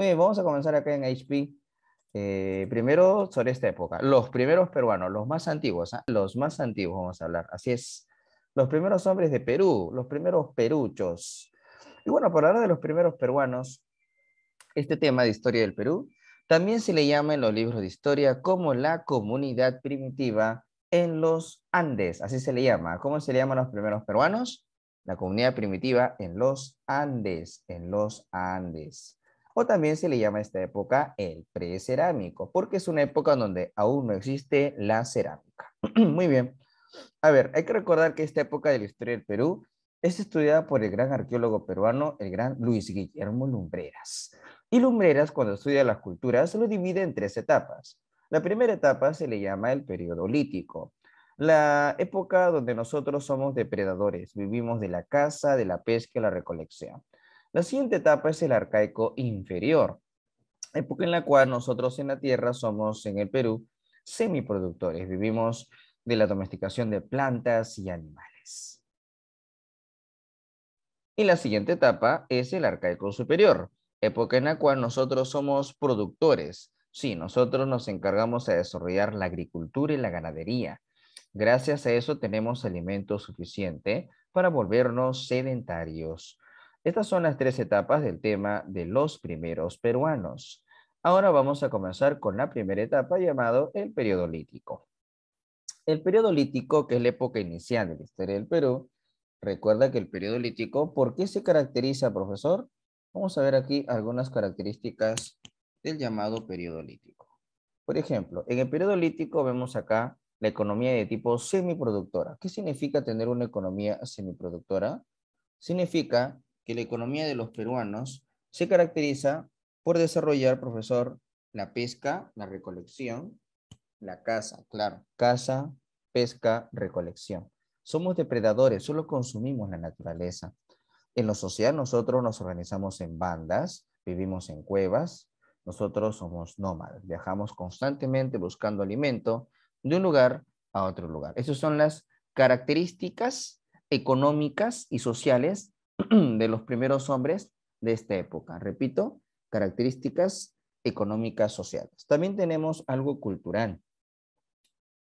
Muy bien, vamos a comenzar acá en HP. Eh, primero sobre esta época. Los primeros peruanos, los más antiguos, ¿ah? los más antiguos vamos a hablar. Así es. Los primeros hombres de Perú, los primeros peruchos. Y bueno, por hablar de los primeros peruanos, este tema de historia del Perú también se le llama en los libros de historia como la comunidad primitiva en los Andes. Así se le llama. ¿Cómo se le llaman los primeros peruanos? La comunidad primitiva en los Andes, en los Andes. También se le llama a esta época el precerámico, porque es una época donde aún no existe la cerámica. Muy bien. A ver, hay que recordar que esta época de la historia del Perú es estudiada por el gran arqueólogo peruano, el gran Luis Guillermo Lumbreras. Y Lumbreras, cuando estudia las culturas, lo divide en tres etapas. La primera etapa se le llama el periodo lítico, la época donde nosotros somos depredadores, vivimos de la caza, de la pesca y la recolección. La siguiente etapa es el arcaico inferior, época en la cual nosotros en la tierra somos, en el Perú, semiproductores, vivimos de la domesticación de plantas y animales. Y la siguiente etapa es el arcaico superior, época en la cual nosotros somos productores. Sí, nosotros nos encargamos de desarrollar la agricultura y la ganadería. Gracias a eso tenemos alimento suficiente para volvernos sedentarios. Estas son las tres etapas del tema de los primeros peruanos. Ahora vamos a comenzar con la primera etapa llamado el periodo lítico. El periodo lítico, que es la época inicial de la historia del Perú, recuerda que el periodo lítico, ¿por qué se caracteriza, profesor? Vamos a ver aquí algunas características del llamado periodo lítico. Por ejemplo, en el periodo lítico vemos acá la economía de tipo semiproductora. ¿Qué significa tener una economía semiproductora? Significa que la economía de los peruanos se caracteriza por desarrollar, profesor, la pesca, la recolección, la caza, claro, caza, pesca, recolección. Somos depredadores, solo consumimos la naturaleza. En lo social nosotros nos organizamos en bandas, vivimos en cuevas, nosotros somos nómadas, viajamos constantemente buscando alimento de un lugar a otro lugar. Esas son las características económicas y sociales de los primeros hombres de esta época. Repito, características económicas sociales. También tenemos algo cultural.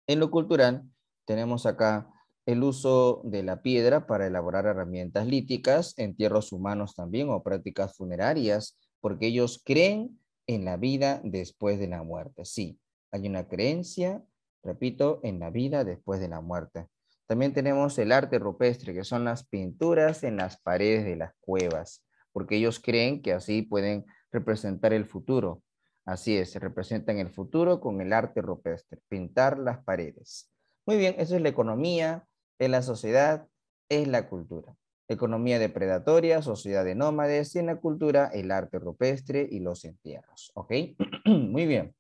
En lo cultural tenemos acá el uso de la piedra para elaborar herramientas líticas, entierros humanos también o prácticas funerarias, porque ellos creen en la vida después de la muerte. Sí, hay una creencia, repito, en la vida después de la muerte. También tenemos el arte rupestre, que son las pinturas en las paredes de las cuevas, porque ellos creen que así pueden representar el futuro. Así es, se representan el futuro con el arte rupestre, pintar las paredes. Muy bien, eso es la economía, es la sociedad, es la cultura. Economía depredatoria, sociedad de nómades y en la cultura el arte rupestre y los entierros. ¿Ok? Muy bien.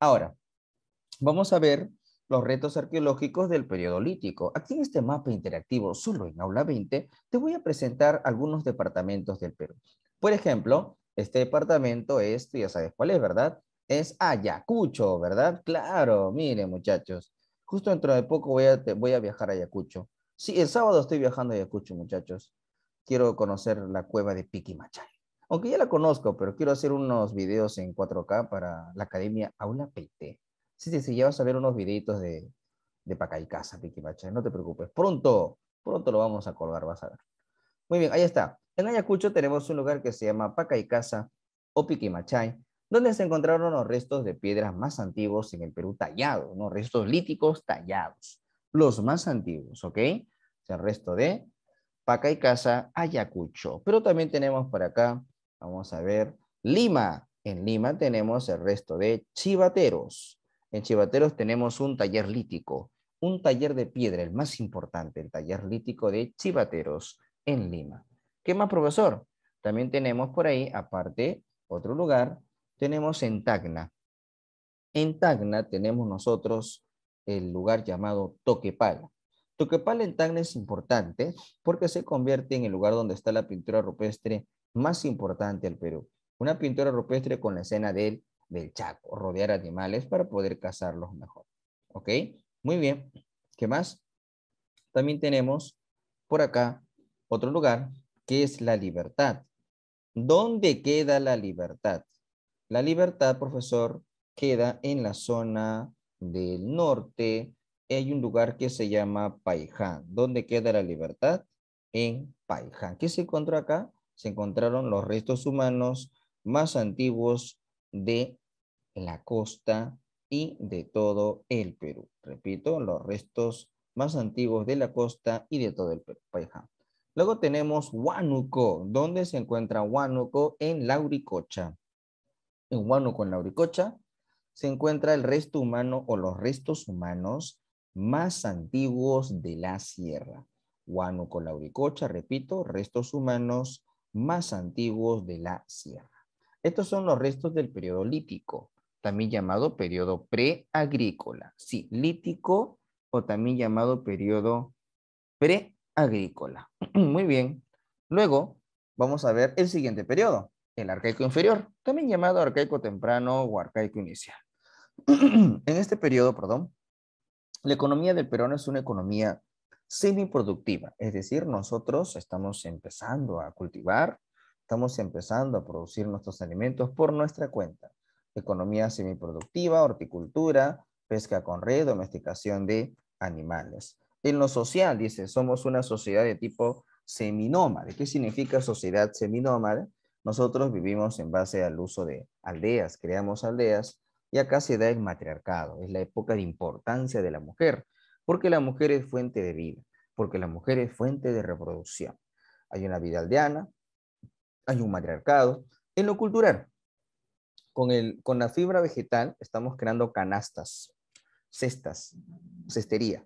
Ahora, vamos a ver los retos arqueológicos del periodo lítico. Aquí en este mapa interactivo, solo en aula 20, te voy a presentar algunos departamentos del Perú. Por ejemplo, este departamento es, tú ya sabes cuál es, ¿verdad? Es Ayacucho, ¿verdad? Claro, miren muchachos. Justo dentro de poco voy a, voy a viajar a Ayacucho. Sí, el sábado estoy viajando a Ayacucho, muchachos. Quiero conocer la cueva de Piquimachay. Aunque ya la conozco, pero quiero hacer unos videos en 4K para la Academia Aula PT. Sí, sí, sí, ya vas a ver unos videitos de, de Pacaicasa, Piquimacha, no te preocupes. Pronto, pronto lo vamos a colgar, vas a ver. Muy bien, ahí está. En Ayacucho tenemos un lugar que se llama Pacaicasa o Piquimachay, donde se encontraron los restos de piedras más antiguos en el Perú tallados, ¿no? Restos líticos tallados. Los más antiguos, ¿ok? El resto de Pacaicasa, Ayacucho. Pero también tenemos por acá, vamos a ver, Lima. En Lima tenemos el resto de chivateros. En Chivateros tenemos un taller lítico, un taller de piedra, el más importante, el taller lítico de Chivateros en Lima. ¿Qué más, profesor? También tenemos por ahí, aparte, otro lugar, tenemos en Tacna. En Tacna tenemos nosotros el lugar llamado Toquepala. Toquepala en Tacna es importante porque se convierte en el lugar donde está la pintura rupestre más importante del Perú. Una pintura rupestre con la escena del del Chaco, rodear animales para poder cazarlos mejor. ¿Ok? Muy bien. ¿Qué más? También tenemos por acá otro lugar que es la libertad. ¿Dónde queda la libertad? La libertad, profesor, queda en la zona del norte. Hay un lugar que se llama Paiján. ¿Dónde queda la libertad? En Paiján. ¿Qué se encontró acá? Se encontraron los restos humanos más antiguos de la costa y de todo el Perú. Repito, los restos más antiguos de la costa y de todo el Perú. Luego tenemos Huánuco. ¿Dónde se encuentra Huánuco? En Lauricocha. En Huánuco, en Lauricocha, se encuentra el resto humano o los restos humanos más antiguos de la sierra. Huánuco, Lauricocha, repito, restos humanos más antiguos de la sierra. Estos son los restos del periodo lítico, también llamado periodo preagrícola. Sí, lítico o también llamado periodo preagrícola. Muy bien. Luego vamos a ver el siguiente periodo, el arcaico inferior, también llamado arcaico temprano o arcaico inicial. en este periodo, perdón, la economía del Perú es una economía semiproductiva, es decir, nosotros estamos empezando a cultivar, estamos empezando a producir nuestros alimentos por nuestra cuenta. Economía semiproductiva, horticultura, pesca con red, domesticación de animales. En lo social, dice, somos una sociedad de tipo seminómade. ¿Qué significa sociedad seminómade? Nosotros vivimos en base al uso de aldeas, creamos aldeas, y acá se da el matriarcado, es la época de importancia de la mujer, porque la mujer es fuente de vida, porque la mujer es fuente de reproducción. Hay una vida aldeana, hay un matriarcado. En lo cultural, con, el, con la fibra vegetal estamos creando canastas, cestas, cestería.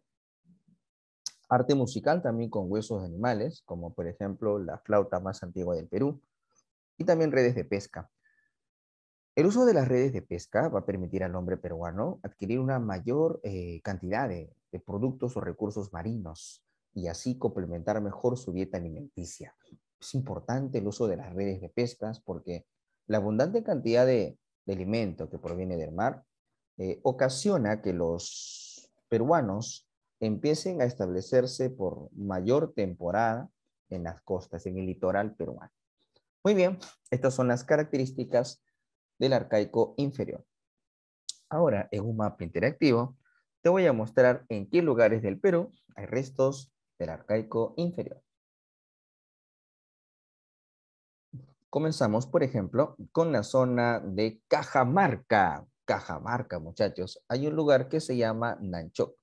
Arte musical también con huesos de animales, como por ejemplo la flauta más antigua del Perú, y también redes de pesca. El uso de las redes de pesca va a permitir al hombre peruano adquirir una mayor eh, cantidad de, de productos o recursos marinos y así complementar mejor su dieta alimenticia. Es importante el uso de las redes de pescas porque la abundante cantidad de, alimento que proviene del mar eh, ocasiona que los peruanos empiecen a establecerse por mayor temporada en las costas, en el litoral peruano. Muy bien, estas son las características del arcaico inferior. Ahora, en un mapa interactivo, te voy a mostrar en qué lugares del Perú hay restos del arcaico inferior. Comenzamos, por ejemplo, con la zona de Cajamarca. Cajamarca, muchachos. Hay un lugar que se llama Nancho.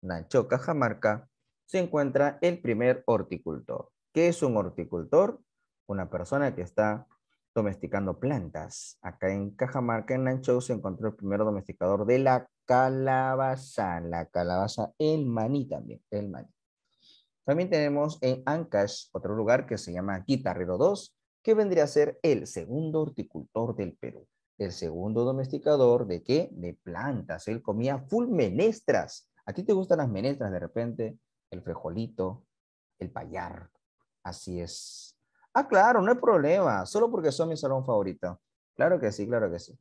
Nancho, Cajamarca, se encuentra el primer horticultor. ¿Qué es un horticultor? Una persona que está domesticando plantas. Acá en Cajamarca, en Nancho, se encontró el primer domesticador de la calabaza, la calabaza, el maní también, el maní. También tenemos en Ancash otro lugar que se llama Guitarrero 2, que vendría a ser el segundo horticultor del Perú. El segundo domesticador de qué? De plantas. Él comía full menestras. ¿A ti te gustan las menestras de repente? El frijolito, el payar. Así es. Ah, claro, no hay problema. Solo porque son mi salón favorito. Claro que sí, claro que sí.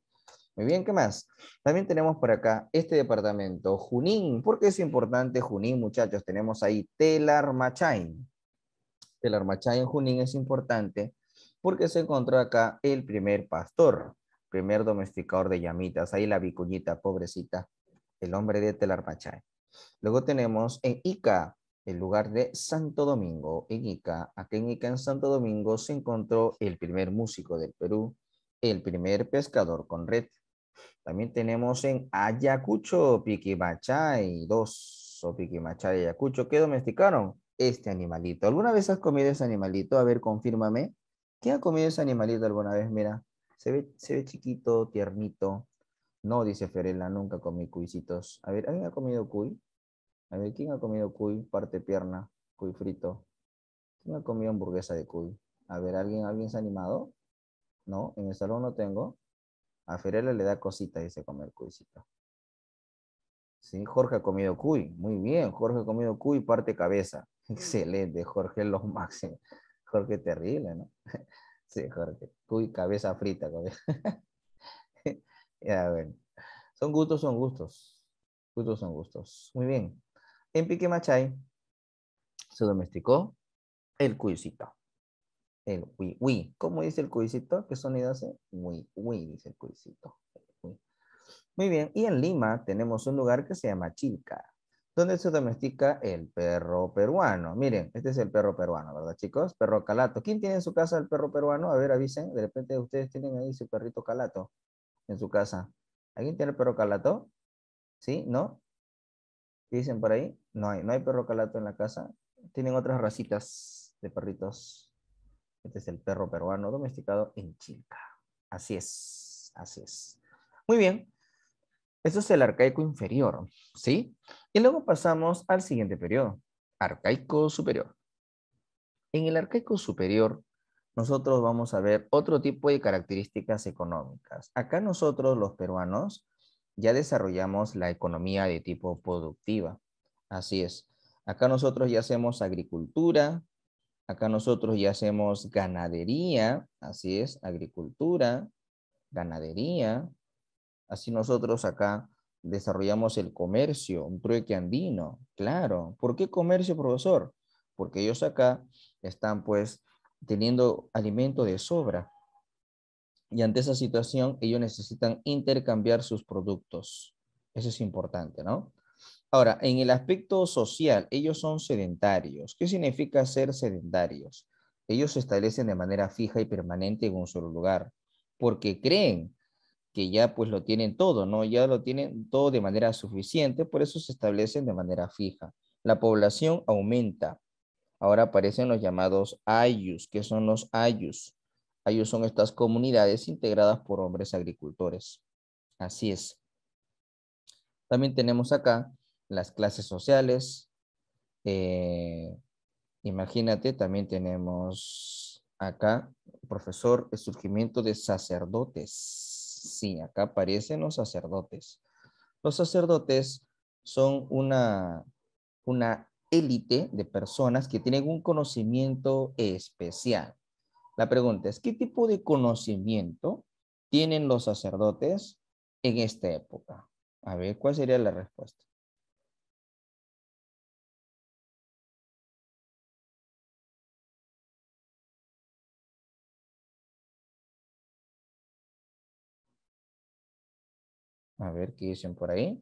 Muy bien, ¿qué más? También tenemos por acá este departamento, Junín. ¿Por qué es importante Junín, muchachos? Tenemos ahí Telarmachain. Telarmachain Junín es importante porque se encontró acá el primer pastor, primer domesticador de llamitas. Ahí la vicuñita, pobrecita, el hombre de Telarmachain. Luego tenemos en Ica, el lugar de Santo Domingo. En Ica, aquí en Ica, en Santo Domingo, se encontró el primer músico del Perú, el primer pescador con red. También tenemos en Ayacucho, Piquimachay, dos o Piquimachay Ayacucho, que domesticaron este animalito. ¿Alguna vez has comido ese animalito? A ver, confírmame. ¿Quién ha comido ese animalito alguna vez? Mira, se ve, se ve chiquito, tiernito. No, dice Ferela, nunca comí cuisitos. A ver, ¿alguien ha comido cuy? A ver, ¿quién ha comido cuy? Parte pierna, cuy frito. ¿Quién ha comido hamburguesa de cuy? A ver, ¿alguien, ¿alguien se ha animado? No, en el salón no tengo. A Ferela le da cosita, dice comer cuycito. Sí, Jorge ha comido cuy. Muy bien, Jorge ha comido cuy, parte cabeza. Excelente, Jorge, lo máximo. Jorge terrible, ¿no? Sí, Jorge. Cuy, cabeza frita. ya, bueno. Son gustos, son gustos. Gustos son gustos. Muy bien. En Pique Machay se domesticó el cuycito. El wi, wi. ¿Cómo dice el cuisito? ¿Qué sonido hace? Wi, wi, dice el cuisito. Muy bien, y en Lima tenemos un lugar que se llama Chilca, donde se domestica el perro peruano. Miren, este es el perro peruano, ¿verdad, chicos? Perro calato. ¿Quién tiene en su casa el perro peruano? A ver, avisen. De repente ustedes tienen ahí su perrito calato en su casa. ¿Alguien tiene el perro calato? ¿Sí? ¿No? ¿Qué dicen por ahí? No hay, no hay perro calato en la casa. Tienen otras racitas de perritos. Este es el perro peruano domesticado en Chilca. Así es, así es. Muy bien. Eso es el arcaico inferior, ¿sí? Y luego pasamos al siguiente periodo, arcaico superior. En el arcaico superior, nosotros vamos a ver otro tipo de características económicas. Acá nosotros, los peruanos, ya desarrollamos la economía de tipo productiva. Así es. Acá nosotros ya hacemos agricultura, acá nosotros ya hacemos ganadería, así es, agricultura, ganadería, Así nosotros acá desarrollamos el comercio, un trueque andino, claro. ¿Por qué comercio, profesor? Porque ellos acá están pues teniendo alimento de sobra. Y ante esa situación, ellos necesitan intercambiar sus productos. Eso es importante, ¿no? Ahora, en el aspecto social, ellos son sedentarios. ¿Qué significa ser sedentarios? Ellos se establecen de manera fija y permanente en un solo lugar, porque creen que ya pues lo tienen todo, ¿no? Ya lo tienen todo de manera suficiente, por eso se establecen de manera fija. La población aumenta. Ahora aparecen los llamados ayus. ¿Qué son los ayus? Ayus son estas comunidades integradas por hombres agricultores. Así es. También tenemos acá las clases sociales. Eh, imagínate, también tenemos acá, profesor, el surgimiento de sacerdotes Sí, acá aparecen los sacerdotes. Los sacerdotes son una, una élite de personas que tienen un conocimiento especial. La pregunta es, ¿qué tipo de conocimiento tienen los sacerdotes en esta época? A ver, ¿cuál sería la respuesta? A ver, ¿qué dicen por ahí?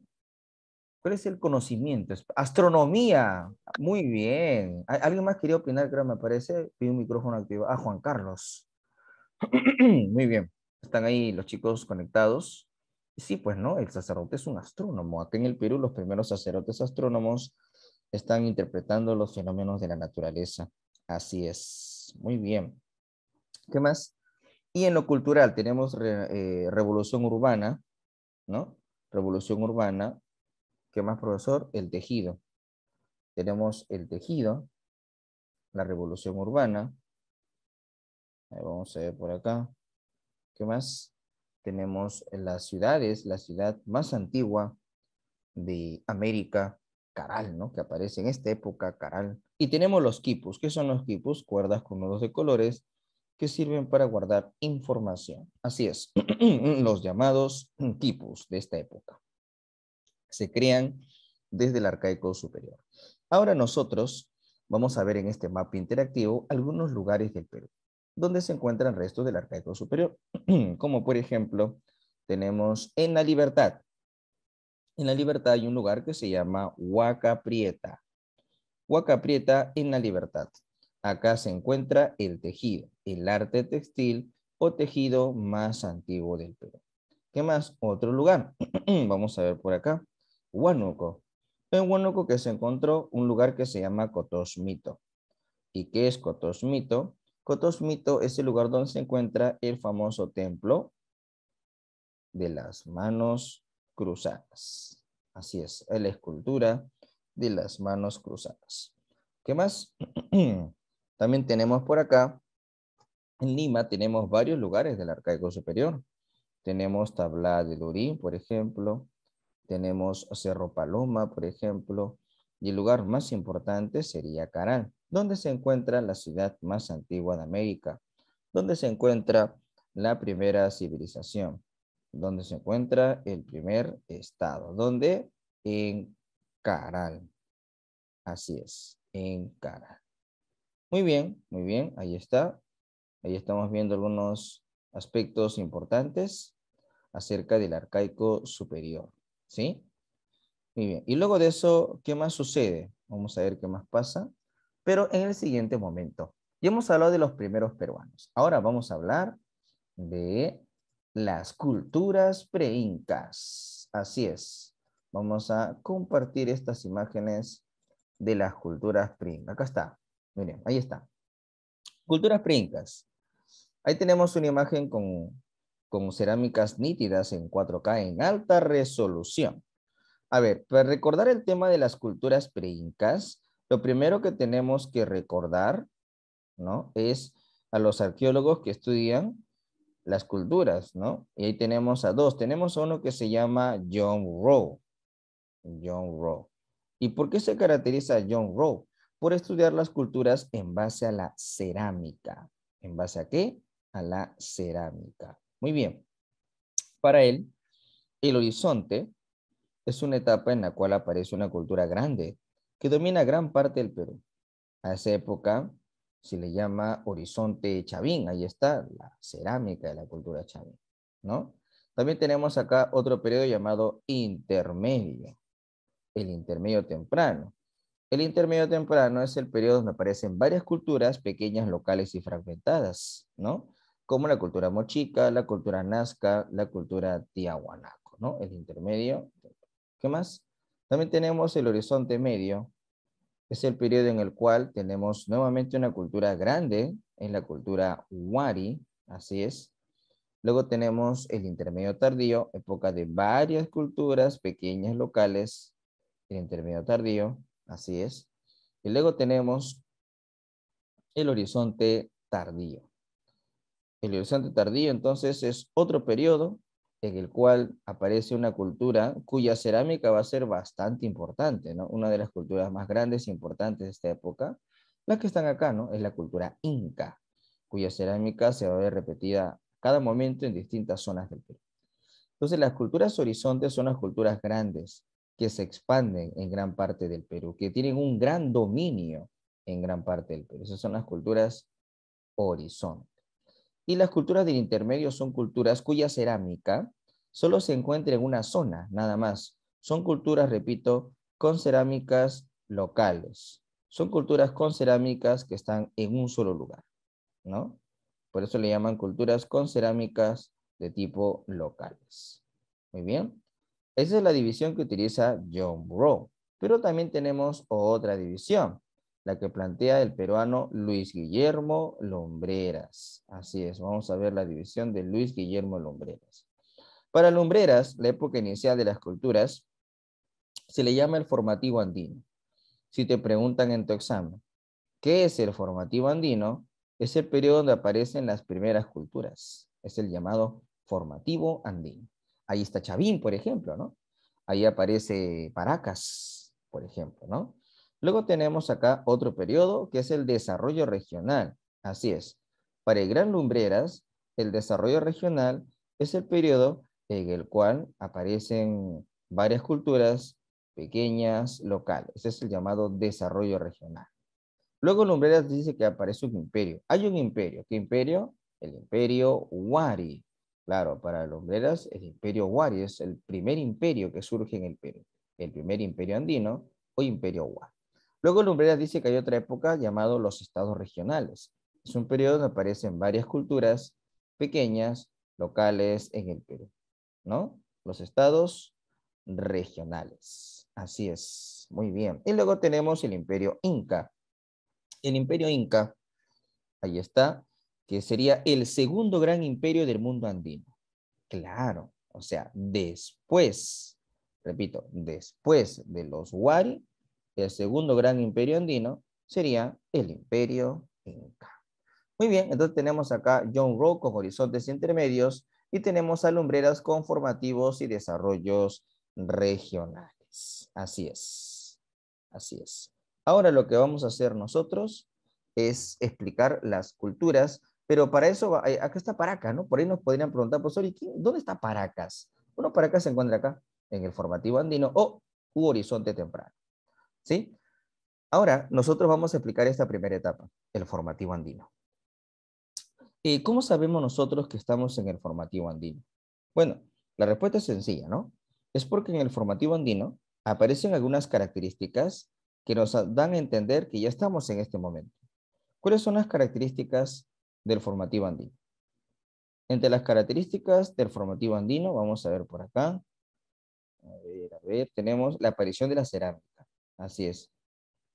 ¿Cuál es el conocimiento? Astronomía. Muy bien. ¿Alguien más quería opinar? Creo, me parece. Pido un micrófono activo. Ah, Juan Carlos. Muy bien. Están ahí los chicos conectados. Sí, pues no, el sacerdote es un astrónomo. Acá en el Perú los primeros sacerdotes astrónomos están interpretando los fenómenos de la naturaleza. Así es. Muy bien. ¿Qué más? Y en lo cultural tenemos eh, revolución urbana, ¿no? Revolución urbana. ¿Qué más, profesor? El tejido. Tenemos el tejido, la revolución urbana. vamos a ver por acá. ¿Qué más? Tenemos las ciudades, la ciudad más antigua de América, Caral, ¿no? Que aparece en esta época, Caral. Y tenemos los quipus. ¿Qué son los quipus? Cuerdas con nudos de colores que sirven para guardar información. Así es, los llamados tipos de esta época. Se crean desde el arcaico superior. Ahora nosotros vamos a ver en este mapa interactivo algunos lugares del Perú, donde se encuentran restos del arcaico superior, como por ejemplo, tenemos en La Libertad. En La Libertad hay un lugar que se llama Huaca Prieta. Huaca Prieta en La Libertad. Acá se encuentra el tejido, el arte textil o tejido más antiguo del Perú. ¿Qué más? Otro lugar. Vamos a ver por acá. Huánuco. En Huánuco que se encontró un lugar que se llama Cotosmito. ¿Y qué es Cotosmito? Cotosmito es el lugar donde se encuentra el famoso templo de las manos cruzadas. Así es, la escultura de las manos cruzadas. ¿Qué más? También tenemos por acá, en Lima, tenemos varios lugares del arcaico superior. Tenemos Tabla de Lurín, por ejemplo. Tenemos Cerro Paloma, por ejemplo. Y el lugar más importante sería Caral, donde se encuentra la ciudad más antigua de América, donde se encuentra la primera civilización, donde se encuentra el primer estado, donde en Caral. Así es, en Caral. Muy bien, muy bien, ahí está. Ahí estamos viendo algunos aspectos importantes acerca del arcaico superior. ¿Sí? Muy bien. Y luego de eso, ¿qué más sucede? Vamos a ver qué más pasa, pero en el siguiente momento. Ya hemos hablado de los primeros peruanos. Ahora vamos a hablar de las culturas preincas. Así es. Vamos a compartir estas imágenes de las culturas preincas. Acá está. Miren, ahí está. Culturas preincas. Ahí tenemos una imagen con, con cerámicas nítidas en 4K en alta resolución. A ver, para recordar el tema de las culturas preincas, lo primero que tenemos que recordar, ¿no? Es a los arqueólogos que estudian las culturas, ¿no? Y ahí tenemos a dos. Tenemos a uno que se llama John Rowe. John Rowe. ¿Y por qué se caracteriza John Rowe? Por estudiar las culturas en base a la cerámica. ¿En base a qué? A la cerámica. Muy bien. Para él, el horizonte es una etapa en la cual aparece una cultura grande que domina gran parte del Perú. A esa época se le llama horizonte chavín, ahí está la cerámica de la cultura chavín, ¿no? También tenemos acá otro periodo llamado intermedio, el intermedio temprano. El intermedio temprano es el periodo donde aparecen varias culturas pequeñas, locales y fragmentadas, ¿no? Como la cultura mochica, la cultura nazca, la cultura tiahuanaco, ¿no? El intermedio ¿Qué más? También tenemos el horizonte medio. Es el periodo en el cual tenemos nuevamente una cultura grande, en la cultura Wari, así es. Luego tenemos el intermedio tardío, época de varias culturas pequeñas locales, el intermedio tardío, así es. Y luego tenemos el horizonte tardío. El horizonte tardío entonces es otro periodo en el cual aparece una cultura cuya cerámica va a ser bastante importante, ¿no? Una de las culturas más grandes e importantes de esta época, las que están acá, ¿no? Es la cultura inca, cuya cerámica se va a ver repetida cada momento en distintas zonas del Perú. Entonces, las culturas horizontes son las culturas grandes que se expanden en gran parte del Perú, que tienen un gran dominio en gran parte del Perú. Esas son las culturas horizontes. Y las culturas del intermedio son culturas cuya cerámica solo se encuentra en una zona, nada más. Son culturas, repito, con cerámicas locales. Son culturas con cerámicas que están en un solo lugar, ¿no? Por eso le llaman culturas con cerámicas de tipo locales. Muy bien. Esa es la división que utiliza John Rowe. Pero también tenemos otra división, la que plantea el peruano Luis Guillermo Lombreras. Así es, vamos a ver la división de Luis Guillermo Lombreras. Para Lumbreras, la época inicial de las culturas, se le llama el formativo andino. Si te preguntan en tu examen, ¿qué es el formativo andino? Es el periodo donde aparecen las primeras culturas. Es el llamado formativo andino. Ahí está Chavín, por ejemplo, ¿no? Ahí aparece Paracas, por ejemplo, ¿no? Luego tenemos acá otro periodo que es el desarrollo regional. Así es. Para el Gran Lumbreras, el desarrollo regional es el periodo en el cual aparecen varias culturas pequeñas, locales. Es el llamado desarrollo regional. Luego Lumbreras dice que aparece un imperio. Hay un imperio. ¿Qué imperio? El imperio Wari. Claro, para Lumbreras el imperio Wari es el primer imperio que surge en el Perú. El primer imperio andino o imperio Wari. Luego Lumbreras dice que hay otra época llamado los estados regionales. Es un periodo donde aparecen varias culturas pequeñas, locales en el Perú, ¿no? Los estados regionales. Así es, muy bien. Y luego tenemos el imperio Inca. El imperio Inca, ahí está, que sería el segundo gran imperio del mundo andino. Claro, o sea, después, repito, después de los Wari, el segundo gran imperio andino sería el imperio inca. Muy bien, entonces tenemos acá John Rowe con horizontes intermedios y tenemos a lumbreras con formativos y desarrollos regionales. Así es, así es. Ahora lo que vamos a hacer nosotros es explicar las culturas, pero para eso, acá está Paracas, ¿no? Por ahí nos podrían preguntar, profesor, ¿y dónde está Paracas? Bueno, Paracas se encuentra acá, en el formativo andino o u horizonte temprano. ¿Sí? Ahora, nosotros vamos a explicar esta primera etapa, el formativo andino. Eh, ¿Cómo sabemos nosotros que estamos en el formativo andino? Bueno, la respuesta es sencilla, ¿no? Es porque en el formativo andino aparecen algunas características que nos dan a entender que ya estamos en este momento. ¿Cuáles son las características del formativo andino? Entre las características del formativo andino, vamos a ver por acá. A ver, a ver, tenemos la aparición de la cerámica. Así es.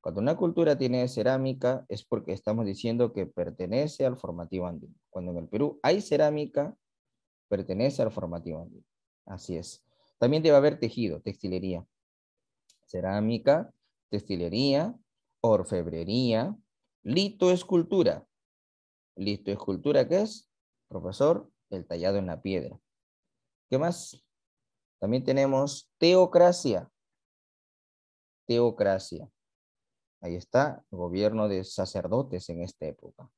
Cuando una cultura tiene cerámica es porque estamos diciendo que pertenece al formativo andino. Cuando en el Perú hay cerámica, pertenece al formativo andino. Así es. También debe haber tejido, textilería. Cerámica, textilería, orfebrería, litoescultura. Litoescultura, ¿qué es? Profesor, el tallado en la piedra. ¿Qué más? También tenemos teocracia. Teocracia. Ahí está, gobierno de sacerdotes en esta época.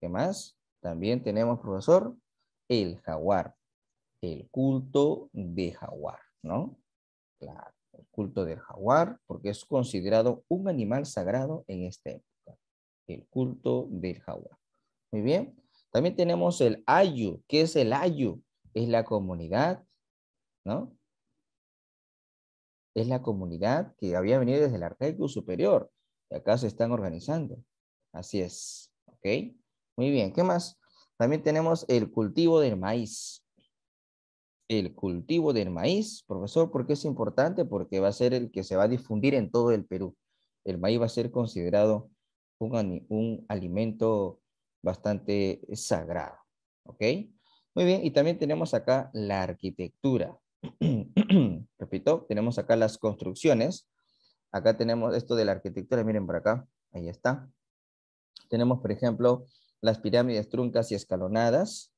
¿Qué más? También tenemos, profesor, el jaguar, el culto de jaguar, ¿no? Claro, el culto del jaguar, porque es considerado un animal sagrado en esta época. El culto del jaguar. Muy bien. También tenemos el ayu. ¿Qué es el ayu? Es la comunidad, ¿no? Es la comunidad que había venido desde el arcaico superior acá se están organizando. Así es. ¿Ok? Muy bien. ¿Qué más? También tenemos el cultivo del maíz. El cultivo del maíz, profesor, ¿por qué es importante? Porque va a ser el que se va a difundir en todo el Perú. El maíz va a ser considerado un, un alimento bastante sagrado. ¿Ok? Muy bien, y también tenemos acá la arquitectura. Repito, tenemos acá las construcciones Acá tenemos esto de la arquitectura, miren por acá, ahí está. Tenemos, por ejemplo, las pirámides truncas y escalonadas.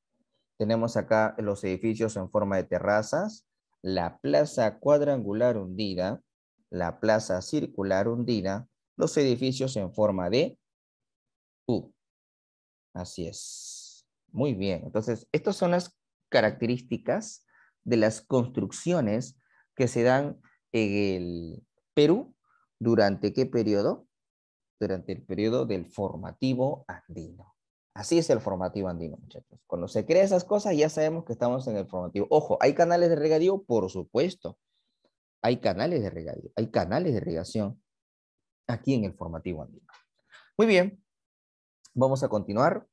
Tenemos acá los edificios en forma de terrazas, la plaza cuadrangular hundida, la plaza circular hundida, los edificios en forma de U. Así es. Muy bien. Entonces, estas son las características de las construcciones que se dan en el Perú ¿Durante qué periodo? Durante el periodo del formativo andino. Así es el formativo andino, muchachos. Cuando se crea esas cosas, ya sabemos que estamos en el formativo. Ojo, ¿hay canales de regadío? Por supuesto. Hay canales de regadío, hay canales de irrigación aquí en el formativo andino. Muy bien, vamos a continuar.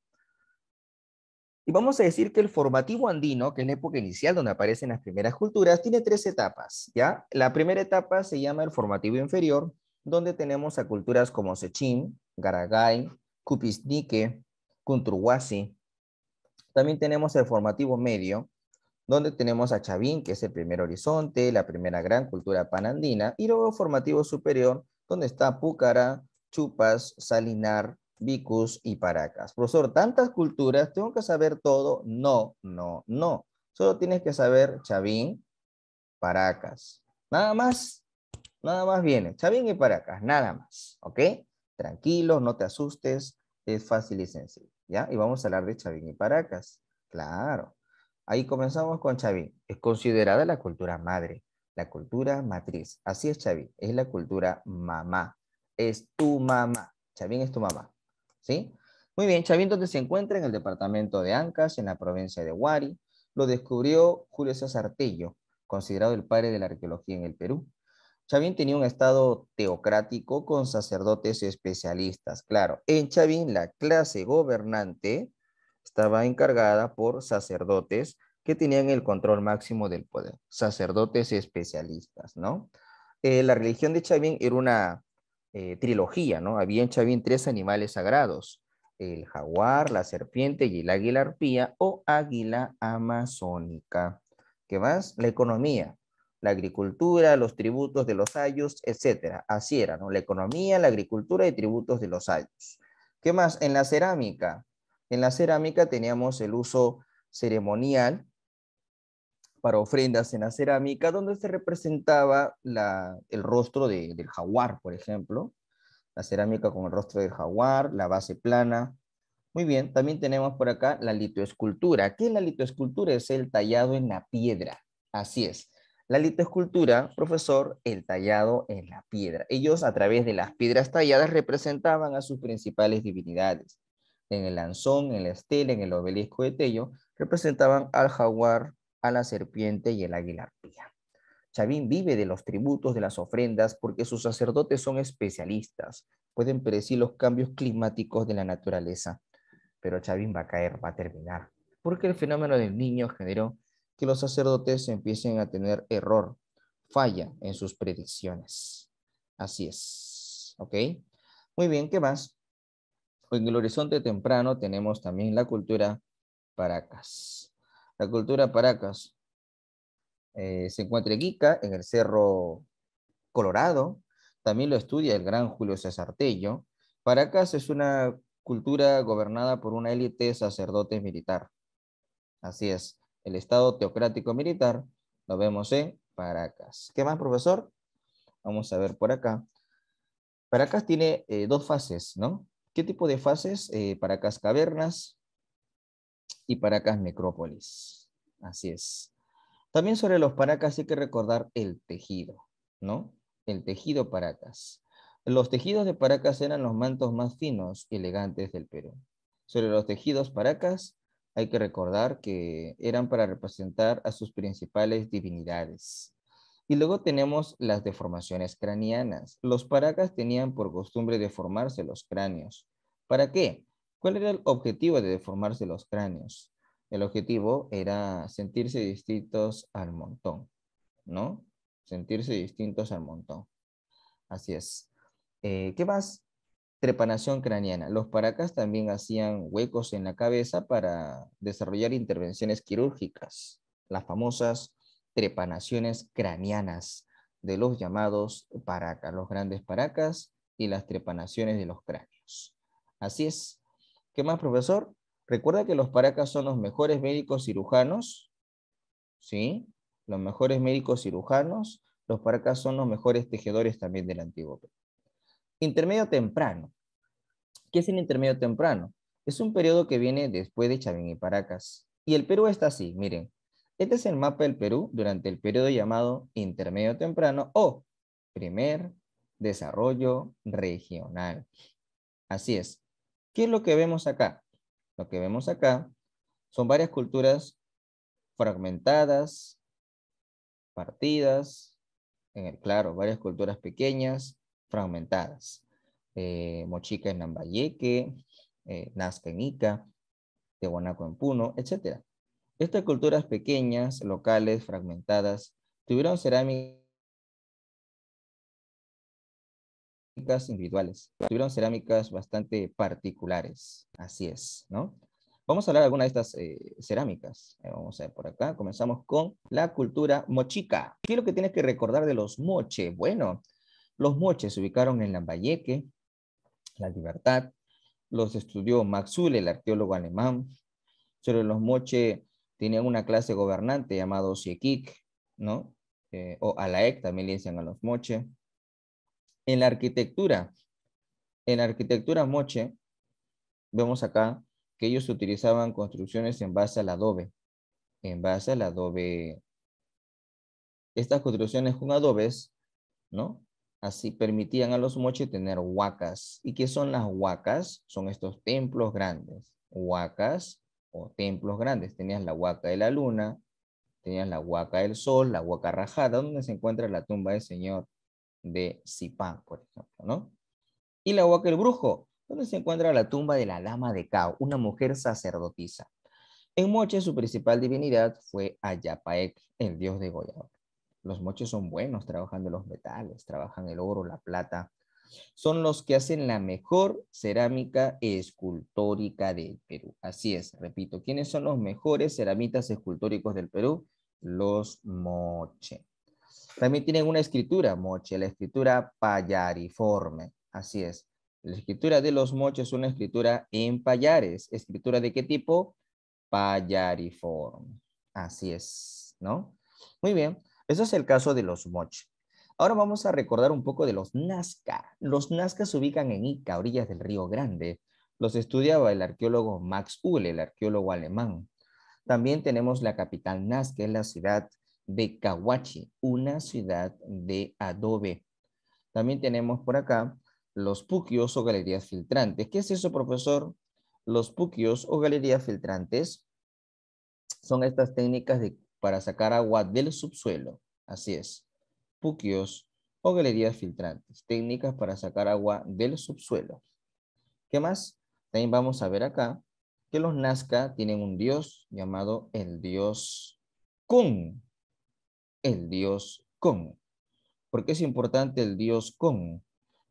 Y vamos a decir que el formativo andino, que es la época inicial donde aparecen las primeras culturas, tiene tres etapas, ¿ya? La primera etapa se llama el formativo inferior, donde tenemos a culturas como Sechín, Garagay, Cupisnique, Kunturwasi. También tenemos el formativo medio, donde tenemos a Chavín, que es el primer horizonte, la primera gran cultura panandina, y luego formativo superior, donde está Púcara, Chupas, Salinar, Vicus y Paracas. Profesor, tantas culturas, ¿tengo que saber todo? No, no, no. Solo tienes que saber Chavín, Paracas. Nada más, nada más viene. Chavín y Paracas, nada más, ¿ok? Tranquilo, no te asustes, es fácil y sencillo, ¿ya? Y vamos a hablar de Chavín y Paracas. Claro. Ahí comenzamos con Chavín. Es considerada la cultura madre, la cultura matriz. Así es Chavín, es la cultura mamá. Es tu mamá. Chavín es tu mamá. ¿Sí? Muy bien, ¿dónde se encuentra? En el departamento de Ancas, en la provincia de Huari. Lo descubrió Julio César Tello, considerado el padre de la arqueología en el Perú. Chavín tenía un estado teocrático con sacerdotes especialistas. Claro, en Chavín la clase gobernante estaba encargada por sacerdotes que tenían el control máximo del poder, sacerdotes especialistas, ¿no? Eh, la religión de Chavín era una eh, trilogía, ¿no? Había en Chavín tres animales sagrados, el jaguar, la serpiente y el águila arpía o águila amazónica. ¿Qué más? La economía, la agricultura, los tributos de los ayos, etcétera. Así era, ¿no? La economía, la agricultura y tributos de los ayos. ¿Qué más? En la cerámica. En la cerámica teníamos el uso ceremonial para ofrendas en la cerámica, donde se representaba el rostro del jaguar, por ejemplo. La cerámica con el rostro del jaguar, la base plana. Muy bien, también tenemos por acá la litoescultura. ¿Qué es la litoescultura? Es el tallado en la piedra. Así es. La litoescultura, profesor, el tallado en la piedra. Ellos a través de las piedras talladas representaban a sus principales divinidades. en el lanzón, en la estela, en el obelisco de Tello, representaban al jaguar, la serpiente y el águila arpía. Chavín vive de los tributos, de las ofrendas, porque sus sacerdotes son especialistas, pueden predecir los cambios climáticos de la naturaleza. Pero Chavín va a caer, va a terminar, porque el fenómeno del niño generó que los sacerdotes empiecen a tener error, falla en sus predicciones. Así es, ¿ok? Muy bien, ¿qué más? En el horizonte temprano tenemos también la cultura Paracas. La cultura Paracas eh, se encuentra en Ica, en el Cerro Colorado. También lo estudia el gran Julio César Tello. Paracas es una cultura gobernada por una élite sacerdote militar. Así es, el Estado teocrático militar lo vemos en Paracas. ¿Qué más, profesor? Vamos a ver por acá. Paracas tiene eh, dos fases, ¿no? ¿Qué tipo de fases? Eh, Paracas cavernas y Paracas necrópolis. Así es. También sobre los paracas hay que recordar el tejido, ¿no? El tejido paracas. Los tejidos de paracas eran los mantos más finos y elegantes del Perú. Sobre los tejidos paracas hay que recordar que eran para representar a sus principales divinidades. Y luego tenemos las deformaciones craneanas. Los paracas tenían por costumbre deformarse los cráneos. ¿Para qué? ¿Cuál era el objetivo de deformarse los cráneos? El objetivo era sentirse distintos al montón, ¿no? Sentirse distintos al montón. Así es. Eh, ¿Qué más? Trepanación craneana. Los paracas también hacían huecos en la cabeza para desarrollar intervenciones quirúrgicas, las famosas trepanaciones craneanas de los llamados paracas, los grandes paracas y las trepanaciones de los cráneos. Así es. ¿Qué más, profesor? Recuerda que los paracas son los mejores médicos cirujanos, ¿sí? Los mejores médicos cirujanos. Los paracas son los mejores tejedores también del antiguo Perú. Intermedio temprano. ¿Qué es el intermedio temprano? Es un periodo que viene después de Chavín y Paracas. Y el Perú está así, miren. Este es el mapa del Perú durante el periodo llamado intermedio temprano o primer desarrollo regional. Así es. ¿Qué es lo que vemos acá? Lo que vemos acá son varias culturas fragmentadas, partidas, en el, claro, varias culturas pequeñas, fragmentadas. Eh, Mochica en Nambayeque, eh, Nazca en Ica, Tehuanaco en Puno, etc. Estas culturas pequeñas, locales, fragmentadas, tuvieron cerámicas individuales. Tuvieron cerámicas bastante particulares, así es, ¿no? Vamos a hablar de alguna de estas eh, cerámicas. Eh, vamos a ver por acá. Comenzamos con la cultura mochica. ¿Qué es lo que tienes que recordar de los moche? Bueno, los moches se ubicaron en Lambayeque, La Libertad. Los estudió Maxul, el arqueólogo alemán. Sobre los moche tenían una clase gobernante llamado Siekik, ¿no? Eh, o Alaek, también le dicen a los moche. En la arquitectura, en la arquitectura moche, vemos acá que ellos utilizaban construcciones en base al adobe, en base al adobe. Estas construcciones con adobes, ¿no? Así permitían a los moche tener huacas. ¿Y qué son las huacas? Son estos templos grandes. Huacas o templos grandes. Tenías la huaca de la luna, tenías la huaca del sol, la huaca rajada, donde se encuentra la tumba del Señor de Zipán, por ejemplo, ¿no? Y la Huaca del Brujo, donde se encuentra la tumba de la Dama de Cao, una mujer sacerdotisa. En Moche su principal divinidad fue Ayapaek, el dios de Goya. Los moches son buenos trabajando los metales, trabajan el oro, la plata. Son los que hacen la mejor cerámica escultórica del Perú. Así es, repito, ¿quiénes son los mejores ceramitas escultóricos del Perú? Los moche. También tienen una escritura moche, la escritura payariforme. Así es. La escritura de los moches es una escritura en payares. ¿Escritura de qué tipo? Payariforme. Así es, ¿no? Muy bien. Eso es el caso de los moches. Ahora vamos a recordar un poco de los Nazca. Los Nazca se ubican en Ica, orillas del Río Grande. Los estudiaba el arqueólogo Max Uhle, el arqueólogo alemán. También tenemos la capital Nazca, es la ciudad de Cahuachi, una ciudad de adobe. También tenemos por acá los puquios o galerías filtrantes. ¿Qué es eso, profesor? Los puquios o galerías filtrantes son estas técnicas de, para sacar agua del subsuelo. Así es. Puquios o galerías filtrantes. Técnicas para sacar agua del subsuelo. ¿Qué más? También vamos a ver acá que los Nazca tienen un dios llamado el dios Kun. El dios Kun. ¿Por qué es importante el dios Kun?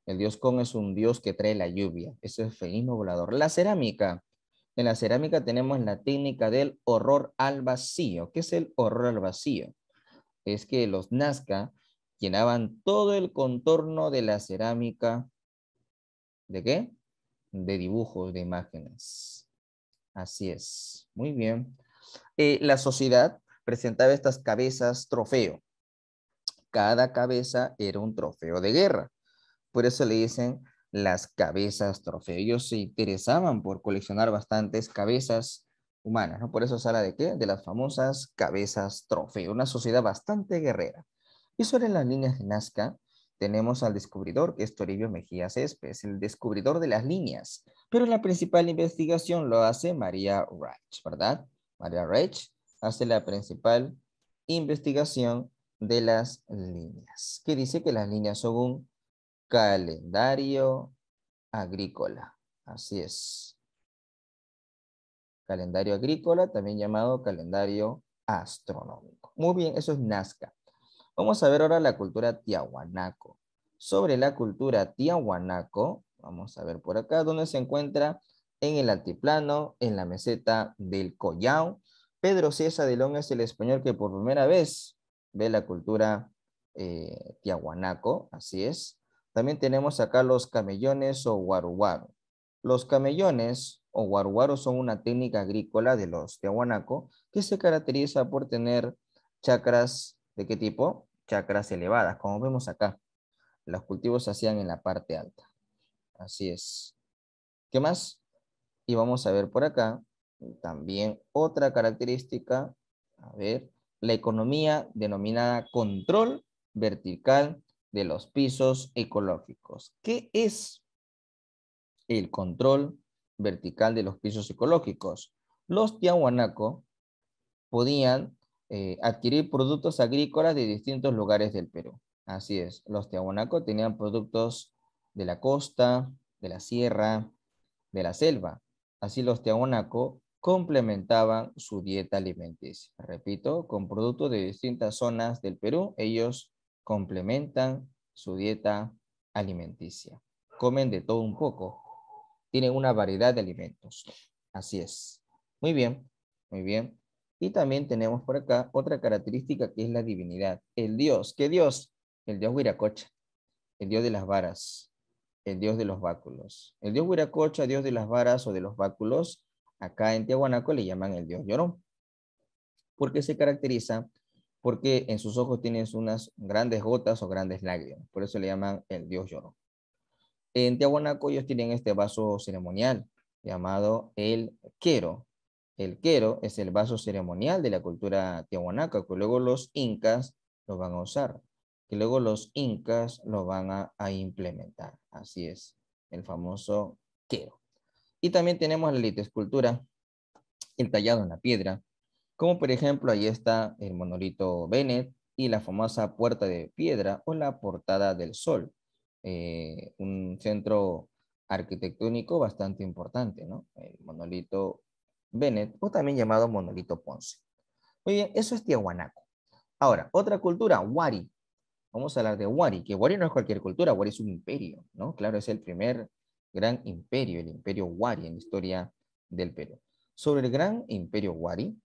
El dios Kun es un dios que trae la lluvia. Eso es felino volador. La cerámica. En la cerámica tenemos la técnica del horror al vacío. ¿Qué es el horror al vacío? Es que los Nazca llenaban todo el contorno de la cerámica. ¿De qué? De dibujos, de imágenes. Así es. Muy bien. Eh, la sociedad presentaba estas cabezas trofeo. Cada cabeza era un trofeo de guerra. Por eso le dicen las cabezas trofeo. Ellos se interesaban por coleccionar bastantes cabezas humanas, ¿no? Por eso se de qué? De las famosas cabezas trofeo, una sociedad bastante guerrera. Y sobre las líneas de Nazca, tenemos al descubridor, que es Toribio Mejía Céspedes, el descubridor de las líneas. Pero la principal investigación lo hace María Reich, ¿verdad? María Reich hace la principal investigación de las líneas, que dice que las líneas son un calendario agrícola. Así es. Calendario agrícola, también llamado calendario astronómico. Muy bien, eso es Nazca. Vamos a ver ahora la cultura tiahuanaco. Sobre la cultura tiahuanaco, vamos a ver por acá, donde se encuentra en el altiplano, en la meseta del Collao. Pedro César de León es el español que por primera vez ve la cultura eh, tiahuanaco, así es. También tenemos acá los camellones o guaruguaro. Los camellones o guaruguaro son una técnica agrícola de los tiahuanaco que se caracteriza por tener chacras, ¿de qué tipo? Chacras elevadas, como vemos acá. Los cultivos se hacían en la parte alta. Así es. ¿Qué más? Y vamos a ver por acá también otra característica. A ver, la economía denominada control vertical de los pisos ecológicos. ¿Qué es el control vertical de los pisos ecológicos? Los tiahuanaco podían eh, adquirir productos agrícolas de distintos lugares del Perú. Así es, los tiahuanaco tenían productos de la costa, de la sierra, de la selva. Así los tiahuanaco complementaban su dieta alimenticia. Repito, con productos de distintas zonas del Perú, ellos complementan su dieta alimenticia. Comen de todo un poco. Tienen una variedad de alimentos. Así es. Muy bien, muy bien. Y también tenemos por acá otra característica que es la divinidad. El Dios. ¿Qué Dios? El Dios Huiracocha. El Dios de las varas. El Dios de los báculos. El Dios Huiracocha, Dios de las varas o de los báculos, acá en Tiahuanaco le llaman el Dios Llorón. Porque se caracteriza porque en sus ojos tienes unas grandes gotas o grandes lágrimas. Por eso le llaman el dios llorón. En Tiahuanaco ellos tienen este vaso ceremonial llamado el quero. El quero es el vaso ceremonial de la cultura tiahuanaca que luego los incas lo van a usar, que luego los incas lo van a, a implementar. Así es, el famoso quero. Y también tenemos la litescultura, el tallado en la piedra, como por ejemplo, ahí está el monolito Bennett y la famosa puerta de piedra o la portada del sol, eh, un centro arquitectónico bastante importante, ¿no? El monolito Bennett o también llamado monolito Ponce. Muy bien, eso es Tiahuanaco. Ahora, otra cultura, Wari. Vamos a hablar de Wari, que Wari no es cualquier cultura, Wari es un imperio, ¿no? Claro, es el primer gran imperio, el imperio Wari en la historia del Perú. Sobre el gran imperio Wari,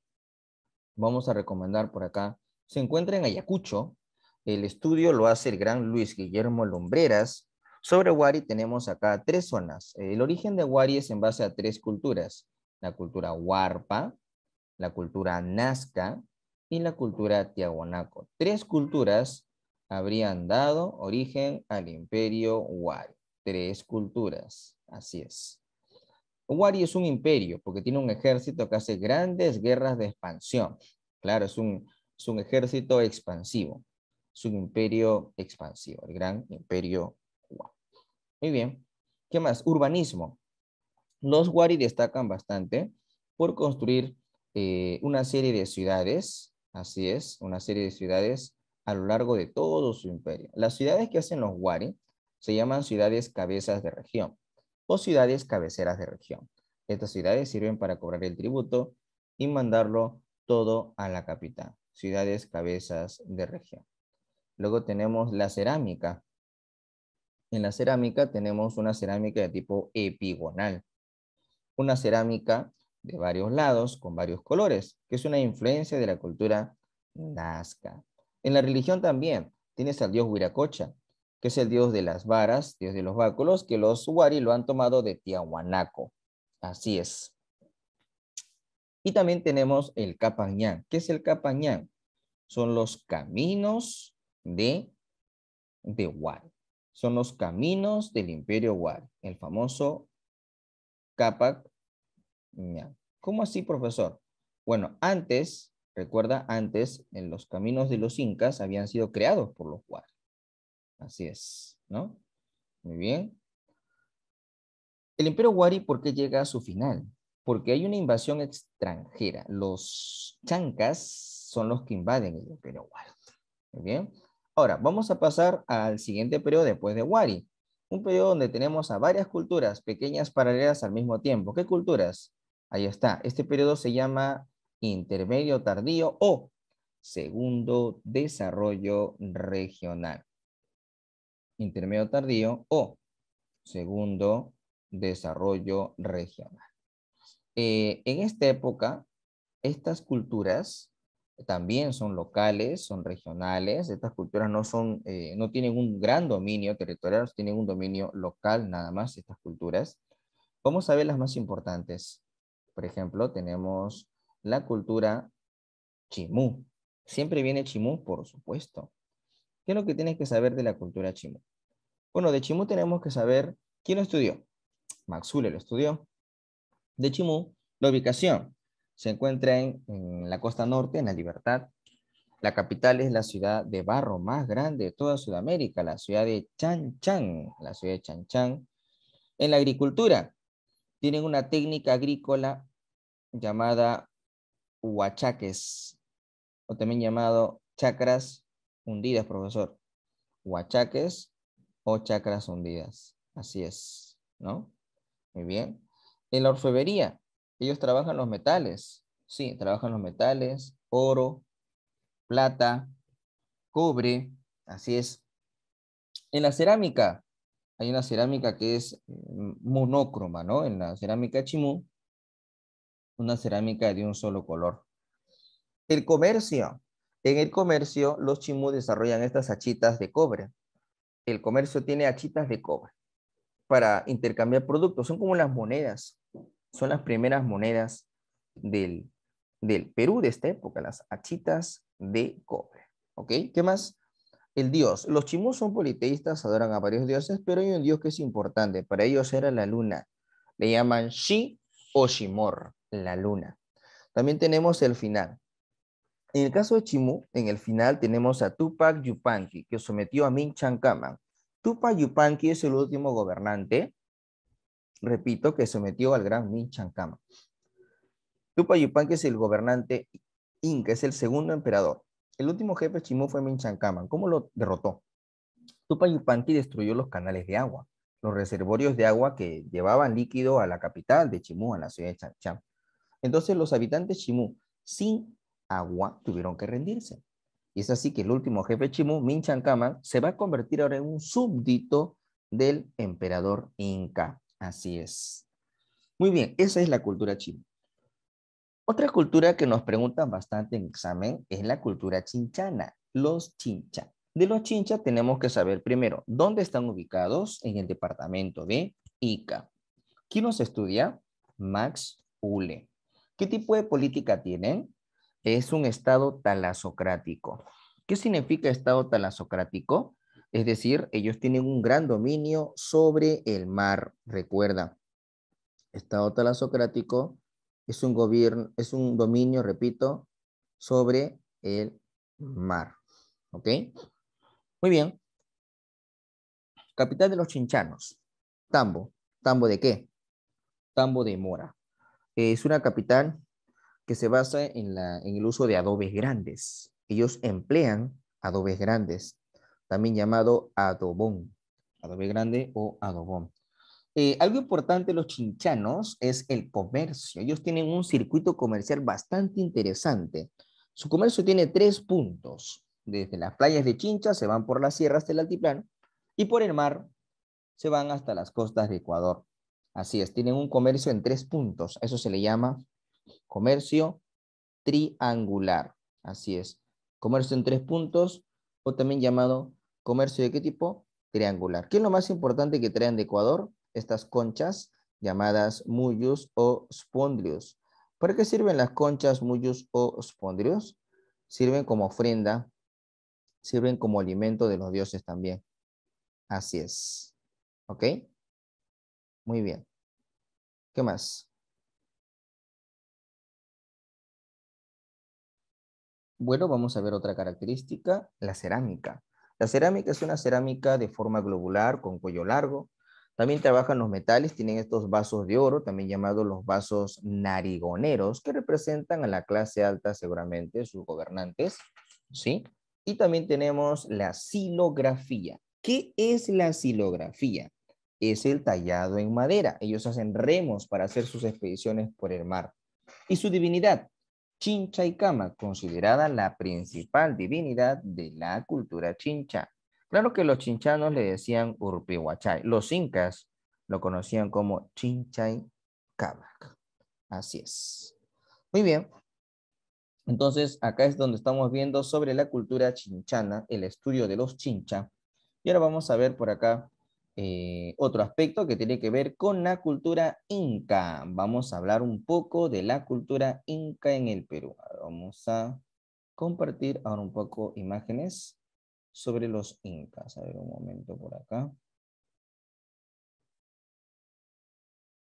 vamos a recomendar por acá, se encuentra en Ayacucho. El estudio lo hace el gran Luis Guillermo Lombreras. Sobre Wari tenemos acá tres zonas. El origen de Wari es en base a tres culturas. La cultura Huarpa, la cultura Nazca y la cultura Tiahuanaco. Tres culturas habrían dado origen al imperio Wari. Tres culturas, así es. Wari es un imperio porque tiene un ejército que hace grandes guerras de expansión. Claro, es un, es un ejército expansivo. Es un imperio expansivo, el gran imperio Wari. Muy bien. ¿Qué más? Urbanismo. Los Wari destacan bastante por construir eh, una serie de ciudades, así es, una serie de ciudades a lo largo de todo su imperio. Las ciudades que hacen los Wari se llaman ciudades cabezas de región o ciudades cabeceras de región. Estas ciudades sirven para cobrar el tributo y mandarlo todo a la capital. Ciudades cabezas de región. Luego tenemos la cerámica. En la cerámica tenemos una cerámica de tipo epigonal. Una cerámica de varios lados con varios colores, que es una influencia de la cultura nazca. En la religión también tienes al dios Huiracocha, que es el dios de las varas, dios de los báculos, que los Wari lo han tomado de Tiahuanaco. Así es. Y también tenemos el Capañán. ¿Qué es el Capañán? Son los caminos de, de Wari. Son los caminos del imperio Wari, el famoso Capac ¿Cómo así, profesor? Bueno, antes, recuerda, antes en los caminos de los incas habían sido creados por los Wari. Así es, ¿no? Muy bien. El imperio Wari, ¿por qué llega a su final? Porque hay una invasión extranjera. Los chancas son los que invaden el imperio Wari. Muy bien. Ahora, vamos a pasar al siguiente periodo después de Wari. Un periodo donde tenemos a varias culturas pequeñas paralelas al mismo tiempo. ¿Qué culturas? Ahí está. Este periodo se llama intermedio tardío o segundo desarrollo regional. Intermedio tardío o segundo desarrollo regional. Eh, en esta época, estas culturas también son locales, son regionales. Estas culturas no, son, eh, no tienen un gran dominio territorial, tienen un dominio local nada más, estas culturas. Vamos a ver las más importantes. Por ejemplo, tenemos la cultura chimú. Siempre viene chimú, por supuesto. ¿Qué es lo que tienes que saber de la cultura chimú? Bueno, de chimú tenemos que saber quién lo estudió. Maxule lo estudió. De chimú, la ubicación. Se encuentra en, la costa norte, en la Libertad. La capital es la ciudad de barro más grande de toda Sudamérica, la ciudad de Chan Chan, la ciudad de Chan Chan. En la agricultura, tienen una técnica agrícola llamada huachaques, o también llamado chacras hundidas, profesor. Huachaques o chacras hundidas. Así es, ¿no? Muy bien. En la orfebrería, ellos trabajan los metales. Sí, trabajan los metales, oro, plata, cobre, así es. En la cerámica, hay una cerámica que es mm, monócroma, ¿no? En la cerámica chimú, una cerámica de un solo color. El comercio. En el comercio, los chimú desarrollan estas achitas de cobre. El comercio tiene achitas de cobre para intercambiar productos. Son como las monedas. Son las primeras monedas del, del Perú de esta época, las achitas de cobre. ¿Ok? ¿Qué más? el dios. Los chimús son politeístas, adoran a varios dioses, pero hay un dios que es importante. Para ellos era la luna. Le llaman Shi o Shimor, la luna. También tenemos el final. En el caso de Chimú, en el final tenemos a Tupac Yupanqui, que sometió a Min Chancaman. Tupac Yupanqui es el último gobernante, repito, que sometió al gran Min Chancaman. Tupac Yupanqui es el gobernante inca, es el segundo emperador. El último jefe Chimú fue Minchancaman. ¿Cómo lo derrotó? Tupayupanqui destruyó los canales de agua, los reservorios de agua que llevaban líquido a la capital de Chimú, a la ciudad de Chancham. Entonces los habitantes Chimú, sin agua, tuvieron que rendirse. Y es así que el último jefe Chimú, Minchancaman, se va a convertir ahora en un súbdito del emperador Inca. Así es. Muy bien, esa es la cultura Chimú. Otra cultura que nos preguntan bastante en examen es la cultura chinchana, los chincha. De los chincha tenemos que saber primero dónde están ubicados en el departamento de Ica. ¿Quién nos estudia? Max Ule. ¿Qué tipo de política tienen? Es un estado talasocrático. ¿Qué significa estado talasocrático? Es decir, ellos tienen un gran dominio sobre el mar. Recuerda, estado talasocrático es un gobierno, es un dominio, repito, sobre el mar. ¿Ok? Muy bien. Capital de los chinchanos. Tambo. ¿Tambo de qué? Tambo de Mora. Es una capital que se basa en, la, en el uso de adobes grandes. Ellos emplean adobes grandes, también llamado adobón, adobe grande o adobón. Eh, algo importante de los chinchanos es el comercio. Ellos tienen un circuito comercial bastante interesante. Su comercio tiene tres puntos. Desde las playas de Chincha se van por las sierras del altiplano y por el mar se van hasta las costas de Ecuador. Así es, tienen un comercio en tres puntos. Eso se le llama comercio triangular. Así es, comercio en tres puntos o también llamado comercio de qué tipo? Triangular. ¿Qué es lo más importante que traen de Ecuador? estas conchas llamadas muyus o spondrios. ¿Para qué sirven las conchas muyus o spondrios? Sirven como ofrenda, sirven como alimento de los dioses también. Así es. ¿Ok? Muy bien. ¿Qué más? Bueno, vamos a ver otra característica, la cerámica. La cerámica es una cerámica de forma globular con cuello largo, también trabajan los metales, tienen estos vasos de oro, también llamados los vasos narigoneros, que representan a la clase alta seguramente, sus gobernantes, ¿sí? Y también tenemos la silografía. ¿Qué es la silografía? Es el tallado en madera. Ellos hacen remos para hacer sus expediciones por el mar. Y su divinidad, Chincha y Cama, considerada la principal divinidad de la cultura chincha. Claro que los chinchanos le decían Urpihuachay. Los incas lo conocían como Chinchay Cabac. Así es. Muy bien. Entonces, acá es donde estamos viendo sobre la cultura chinchana, el estudio de los chincha. Y ahora vamos a ver por acá eh, otro aspecto que tiene que ver con la cultura inca. Vamos a hablar un poco de la cultura inca en el Perú. vamos a compartir ahora un poco imágenes sobre los incas. A ver un momento por acá.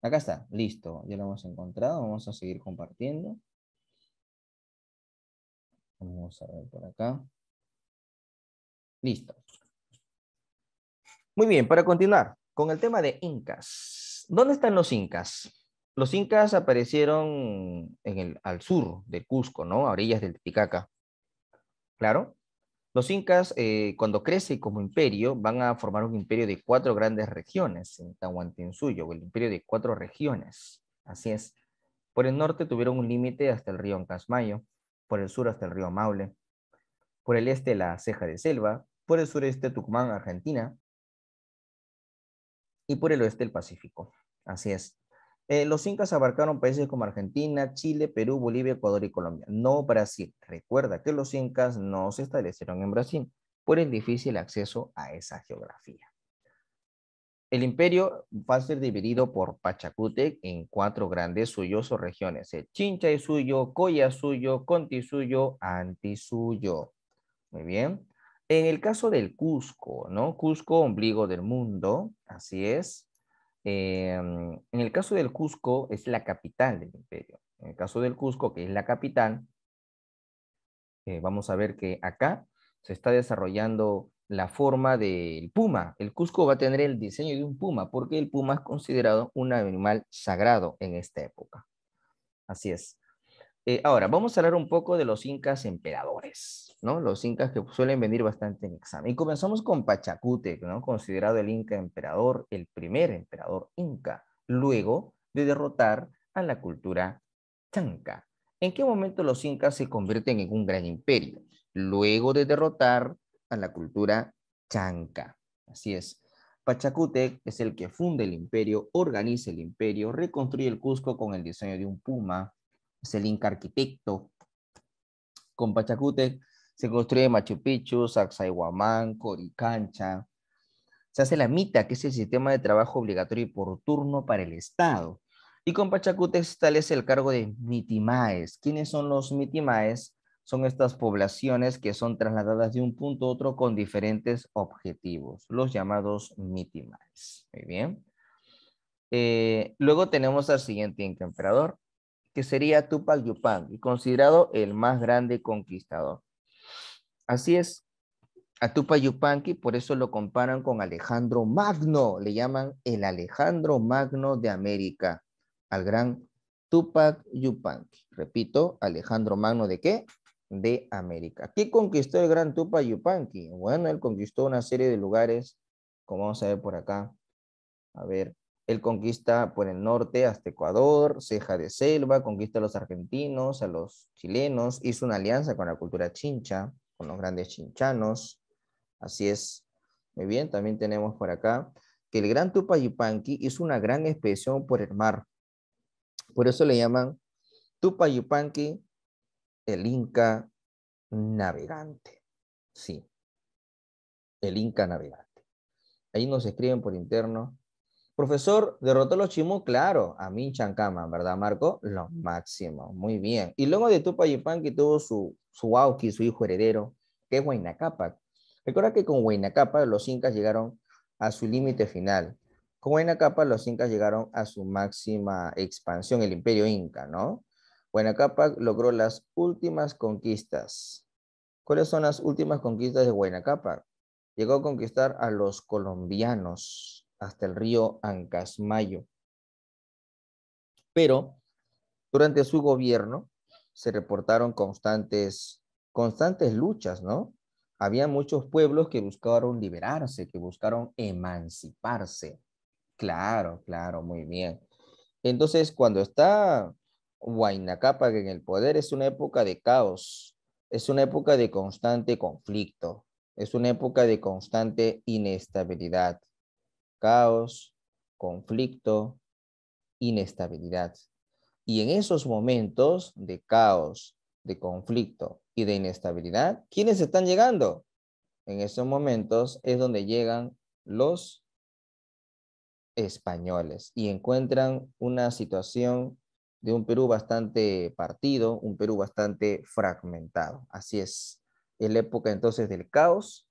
Acá está, listo, ya lo hemos encontrado. Vamos a seguir compartiendo. Vamos a ver por acá. Listo. Muy bien, para continuar con el tema de incas. ¿Dónde están los incas? Los incas aparecieron en el, al sur de Cusco, ¿no? A orillas del Titicaca. ¿Claro? Los incas, eh, cuando crecen como imperio, van a formar un imperio de cuatro grandes regiones en Tahuantinsuyo, el imperio de cuatro regiones. Así es. Por el norte tuvieron un límite hasta el río Ancasmayo, por el sur hasta el río Maule, por el este la Ceja de Selva, por el sureste Tucumán, Argentina, y por el oeste el Pacífico. Así es. Eh, los incas abarcaron países como Argentina, Chile, Perú, Bolivia, Ecuador y Colombia, no Brasil. Recuerda que los incas no se establecieron en Brasil por el difícil acceso a esa geografía. El imperio va a ser dividido por Pachacútec en cuatro grandes suyos o regiones. El Chincha y suyo, Coya suyo, Conti suyo, Anti suyo. Muy bien. En el caso del Cusco, ¿no? Cusco, ombligo del mundo, así es. Em, en el caso del Cusco, es la capital del imperio. En el caso del Cusco, que es la capital, eh, vamos a ver que acá se está desarrollando la forma del puma. El Cusco va a tener el diseño de un puma, porque el puma es considerado un animal sagrado en esta época. Así es. Eh, ahora, vamos a hablar un poco de los incas emperadores, ¿no? Los incas que suelen venir bastante en examen. Y comenzamos con Pachacútec, ¿no? Considerado el inca emperador, el primer emperador inca, luego de derrotar a la cultura chanca. ¿En qué momento los incas se convierten en un gran imperio? Luego de derrotar a la cultura chanca. Así es. Pachacútec es el que funda el imperio, organiza el imperio, reconstruye el Cusco con el diseño de un puma, es el Inca arquitecto. Con Pachacútec se construye Machu Picchu, Sacsayhuamán, Coricancha. Se hace la MITA, que es el sistema de trabajo obligatorio y por turno para el Estado. Y con Pachacútec se establece el cargo de mitimaes. ¿Quiénes son los mitimaes? Son estas poblaciones que son trasladadas de un punto a otro con diferentes objetivos, los llamados mitimaes. Muy bien. Eh, luego tenemos al siguiente emperador, que sería Tupac Yupanqui, considerado el más grande conquistador. Así es, a Tupac Yupanqui por eso lo comparan con Alejandro Magno, le llaman el Alejandro Magno de América. al gran Tupac Yupanqui. Repito, Alejandro Magno de qué? De América. ¿Qué conquistó el gran Tupac Yupanqui? Bueno, él conquistó una serie de lugares, como vamos a ver por acá. A ver, él conquista por el norte hasta Ecuador, ceja de selva, conquista a los argentinos, a los chilenos, hizo una alianza con la cultura chincha, los grandes chinchanos. Así es. Muy bien, también tenemos por acá que el gran Tupac Yupanqui hizo una gran expedición por el mar. Por eso le llaman Tupac Yupanqui, el Inca navegante. Sí, el Inca navegante. Ahí nos escriben por interno. Profesor, ¿derrotó a los Chimú? Claro, a Min Chancama, ¿verdad, Marco? Lo máximo, muy bien. Y luego de Tupac Yupanqui tuvo su, su Auki, su hijo heredero, que es Huayna Cápac. Recuerda que con Huayna Cápac los incas llegaron a su límite final. Con Huayna Cápac los incas llegaron a su máxima expansión, el imperio inca, ¿no? Huayna Cápac logró las últimas conquistas. ¿Cuáles son las últimas conquistas de Huayna Cápac? Llegó a conquistar a los colombianos hasta el río Ancasmayo. Pero durante su gobierno se reportaron constantes, constantes luchas, ¿no? Había muchos pueblos que buscaron liberarse, que buscaron emanciparse. Claro, claro, muy bien. Entonces, cuando está Huayna Cápac en el poder, es una época de caos, es una época de constante conflicto, es una época de constante inestabilidad. Caos, conflicto, inestabilidad. Y en esos momentos de caos, de conflicto y de inestabilidad, ¿quiénes están llegando? En esos momentos es donde llegan los españoles y encuentran una situación de un Perú bastante partido, un Perú bastante fragmentado. Así es, en la época entonces del caos,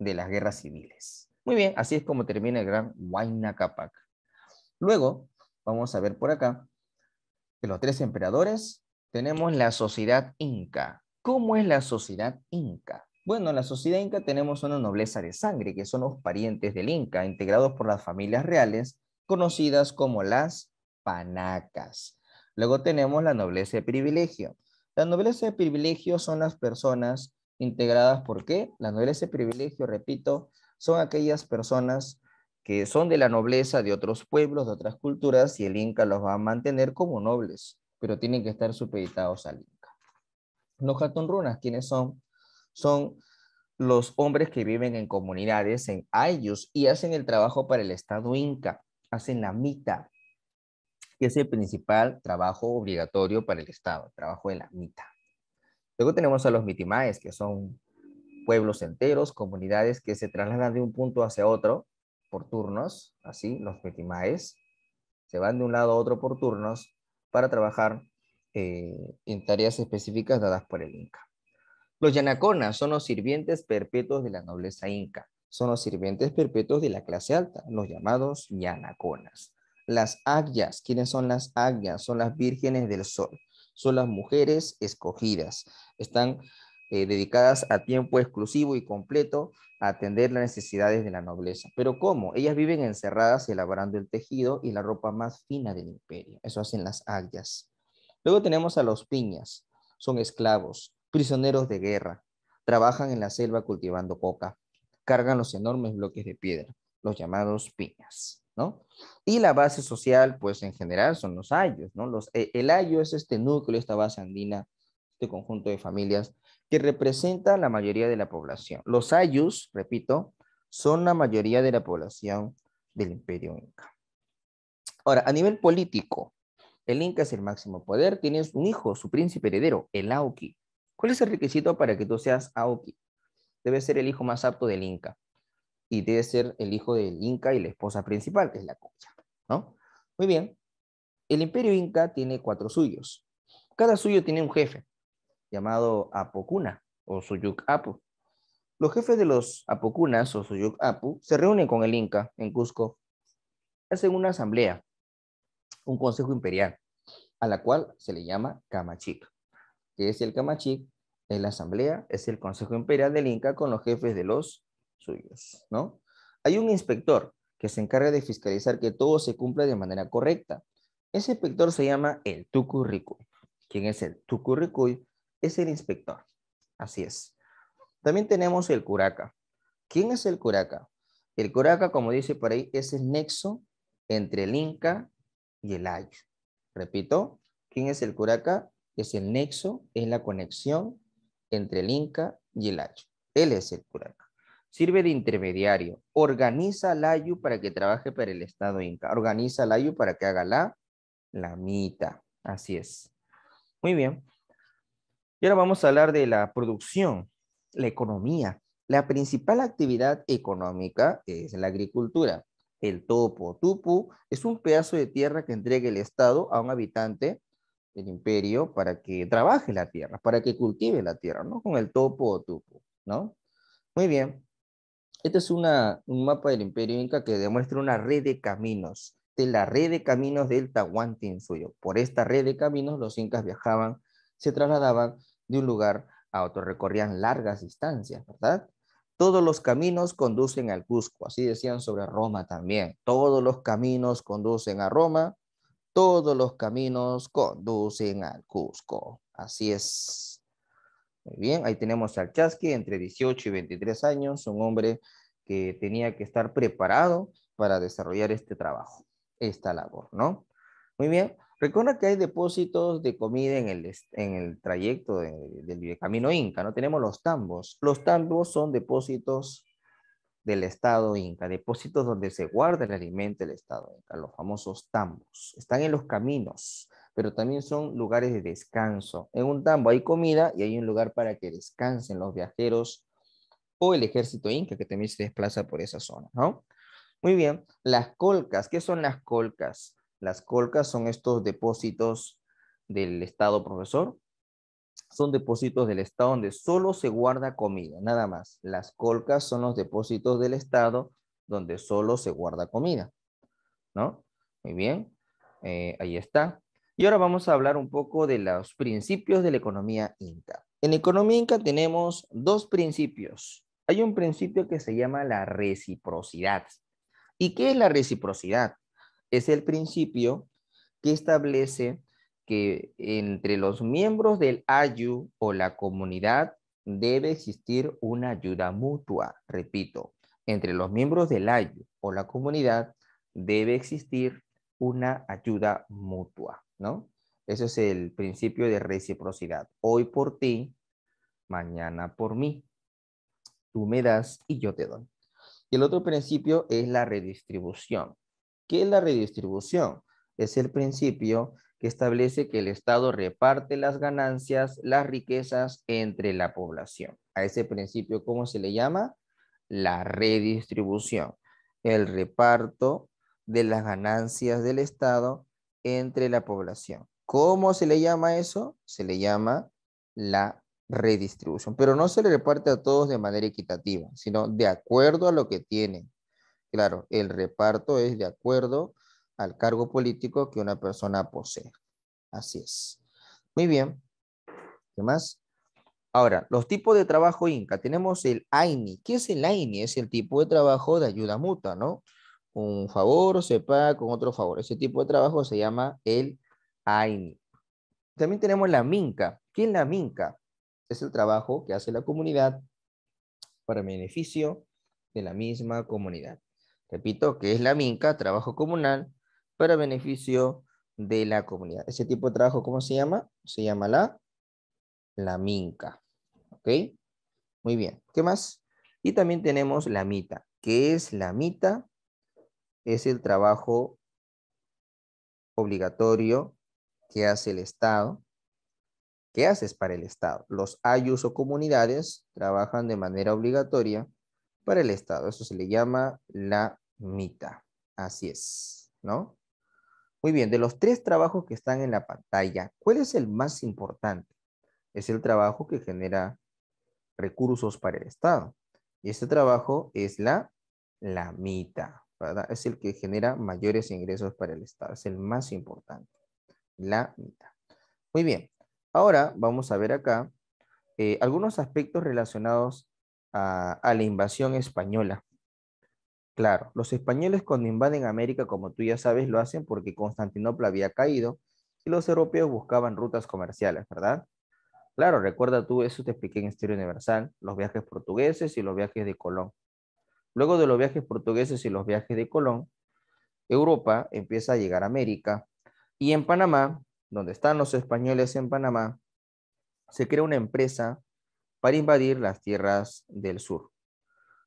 de las guerras civiles. Muy bien, así es como termina el gran Huayna Capac. Luego, vamos a ver por acá, de los tres emperadores, tenemos la sociedad inca. ¿Cómo es la sociedad inca? Bueno, en la sociedad inca tenemos una nobleza de sangre, que son los parientes del inca, integrados por las familias reales, conocidas como las panacas. Luego tenemos la nobleza de privilegio. La nobleza de privilegio son las personas integradas, ¿por qué? La nobleza de privilegio, repito, son aquellas personas que son de la nobleza de otros pueblos, de otras culturas, y el Inca los va a mantener como nobles, pero tienen que estar supeditados al Inca. Los Runas, ¿quiénes son? son los hombres que viven en comunidades, en ayllus, y hacen el trabajo para el Estado inca, hacen la mita, que es el principal trabajo obligatorio para el Estado, el trabajo de la mita. Luego tenemos a los mitimaes, que son pueblos enteros, comunidades que se trasladan de un punto hacia otro por turnos, así, los mitimaes, se van de un lado a otro por turnos para trabajar eh, en tareas específicas dadas por el Inca. Los yanaconas son los sirvientes perpetuos de la nobleza inca. Son los sirvientes perpetuos de la clase alta, los llamados yanaconas. Las agyas, ¿quiénes son las agyas? Son las vírgenes del sol. Son las mujeres escogidas. Están eh, dedicadas a tiempo exclusivo y completo a atender las necesidades de la nobleza. Pero ¿cómo? Ellas viven encerradas elaborando el tejido y la ropa más fina del imperio. Eso hacen las agyas. Luego tenemos a los piñas. Son esclavos prisioneros de guerra, trabajan en la selva cultivando coca, cargan los enormes bloques de piedra, los llamados piñas, ¿no? Y la base social, pues en general son los ayos, ¿no? Los, eh, el ayo es este núcleo, esta base andina, este conjunto de familias que representa la mayoría de la población. Los ayus, repito, son la mayoría de la población del imperio inca. Ahora, a nivel político, el inca es el máximo poder, tiene un hijo, su príncipe heredero, el Auqui, ¿Cuál es el requisito para que tú seas Aoki? Debe ser el hijo más apto del Inca. Y debe ser el hijo del Inca y la esposa principal, que es la Cocha. ¿no? Muy bien. El imperio Inca tiene cuatro suyos. Cada suyo tiene un jefe, llamado Apocuna o Suyuk Apu. Los jefes de los Apocunas o Suyuk Apu se reúnen con el Inca en Cusco. Hacen una asamblea, un consejo imperial, a la cual se le llama Kamachic que es el Camachic, es la asamblea, es el Consejo Imperial del Inca con los jefes de los suyos, ¿no? Hay un inspector que se encarga de fiscalizar que todo se cumpla de manera correcta. Ese inspector se llama el Tucurricuy. ¿Quién es el Tucurricuy? Es el inspector. Así es. También tenemos el Curaca. ¿Quién es el Curaca? El Curaca, como dice por ahí, es el nexo entre el Inca y el Ayu. Repito, ¿quién es el Curaca? Es el nexo, es la conexión entre el Inca y el Ayu. Él es el Curaca. Sirve de intermediario. Organiza al Ayu para que trabaje para el Estado Inca. Organiza al Ayu para que haga la, la mita. Así es. Muy bien. Y ahora vamos a hablar de la producción, la economía. La principal actividad económica es la agricultura. El topo, tupu, es un pedazo de tierra que entrega el Estado a un habitante del imperio para que trabaje la tierra, para que cultive la tierra, ¿no? Con el topo o tupu, ¿no? Muy bien. Este es una, un mapa del imperio inca que demuestra una red de caminos, de la red de caminos del Tahuantinsuyo. Por esta red de caminos los incas viajaban, se trasladaban de un lugar a otro, recorrían largas distancias, ¿verdad? Todos los caminos conducen al Cusco, así decían sobre Roma también. Todos los caminos conducen a Roma, todos los caminos conducen al Cusco. Así es. Muy bien, ahí tenemos al Chasqui entre 18 y 23 años, un hombre que tenía que estar preparado para desarrollar este trabajo, esta labor, ¿no? Muy bien, recuerda que hay depósitos de comida en el, en el trayecto del camino Inca, ¿no? Tenemos los tambos. Los tambos son depósitos del Estado Inca, depósitos donde se guarda el alimento del Estado Inca, los famosos tambos. Están en los caminos, pero también son lugares de descanso. En un tambo hay comida y hay un lugar para que descansen los viajeros o el ejército inca que también se desplaza por esa zona, ¿no? Muy bien, las colcas, ¿qué son las colcas? Las colcas son estos depósitos del Estado profesor. Son depósitos del Estado donde solo se guarda comida, nada más. Las colcas son los depósitos del Estado donde solo se guarda comida, ¿no? Muy bien, eh, ahí está. Y ahora vamos a hablar un poco de los principios de la economía inca. En economía inca tenemos dos principios. Hay un principio que se llama la reciprocidad. ¿Y qué es la reciprocidad? Es el principio que establece que entre los miembros del AYU o la comunidad debe existir una ayuda mutua. Repito, entre los miembros del AYU o la comunidad debe existir una ayuda mutua. ¿no? Ese es el principio de reciprocidad. Hoy por ti, mañana por mí. Tú me das y yo te doy. Y el otro principio es la redistribución. ¿Qué es la redistribución? Es el principio que establece que el Estado reparte las ganancias, las riquezas entre la población. A ese principio, ¿cómo se le llama? La redistribución. El reparto de las ganancias del Estado entre la población. ¿Cómo se le llama eso? Se le llama la redistribución, pero no se le reparte a todos de manera equitativa, sino de acuerdo a lo que tienen. Claro, el reparto es de acuerdo al cargo político que una persona posee. Así es. Muy bien. ¿Qué más? Ahora, los tipos de trabajo Inca. Tenemos el AINI. ¿Qué es el AINI? Es el tipo de trabajo de ayuda mutua, ¿no? un favor se paga con otro favor. Ese tipo de trabajo se llama el AINI. También tenemos la MINCA. ¿Qué es la MINCA? Es el trabajo que hace la comunidad para beneficio de la misma comunidad. Repito, que es la MINCA, trabajo comunal para beneficio de la comunidad. Ese tipo de trabajo, ¿cómo se llama? Se llama la, la MINCA. ¿Ok? Muy bien. ¿Qué más? Y también tenemos la MITA. ¿Qué es la MITA? es el trabajo obligatorio que hace el Estado. ¿Qué haces para el Estado? Los ayus o comunidades trabajan de manera obligatoria para el Estado. Eso se le llama la mita. Así es, ¿no? Muy bien, de los tres trabajos que están en la pantalla, ¿cuál es el más importante? Es el trabajo que genera recursos para el Estado. Y este trabajo es la, la mita. Es el que genera mayores ingresos para el Estado, es el más importante, la mitad. Muy bien, ahora vamos a ver acá eh, algunos aspectos relacionados a, la invasión española. Claro, los españoles cuando invaden América, como tú ya sabes, lo hacen porque Constantinopla había caído y los europeos buscaban rutas comerciales, ¿verdad? Claro, recuerda tú, eso te expliqué en Historia Universal, los viajes portugueses y los viajes de Colón. Luego de los viajes portugueses y los viajes de Colón, Europa empieza a llegar a América y en Panamá, donde están los españoles en Panamá, se crea una empresa para invadir las tierras del sur.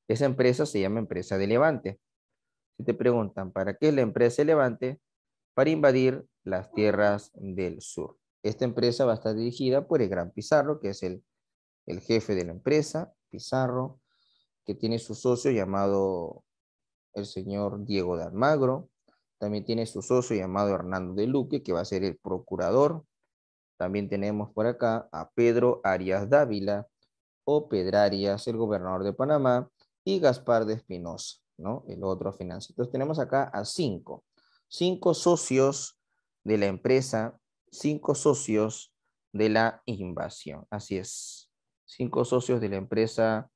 Esa empresa se llama Empresa de Levante. Si te preguntan, ¿para qué es la empresa de Levante? Para invadir las tierras del sur. Esta empresa va a estar dirigida por el gran Pizarro, que es el, el jefe de la empresa, Pizarro, que tiene su socio llamado el señor Diego de Almagro. También tiene su socio llamado Hernando de Luque, que va a ser el procurador. También tenemos por acá a Pedro Arias Dávila o Pedrarias, el gobernador de Panamá, y Gaspar de Espinosa, ¿no? El otro financiero. Entonces tenemos acá a cinco, cinco socios de la empresa, cinco socios de la invasión. Así es, cinco socios de la empresa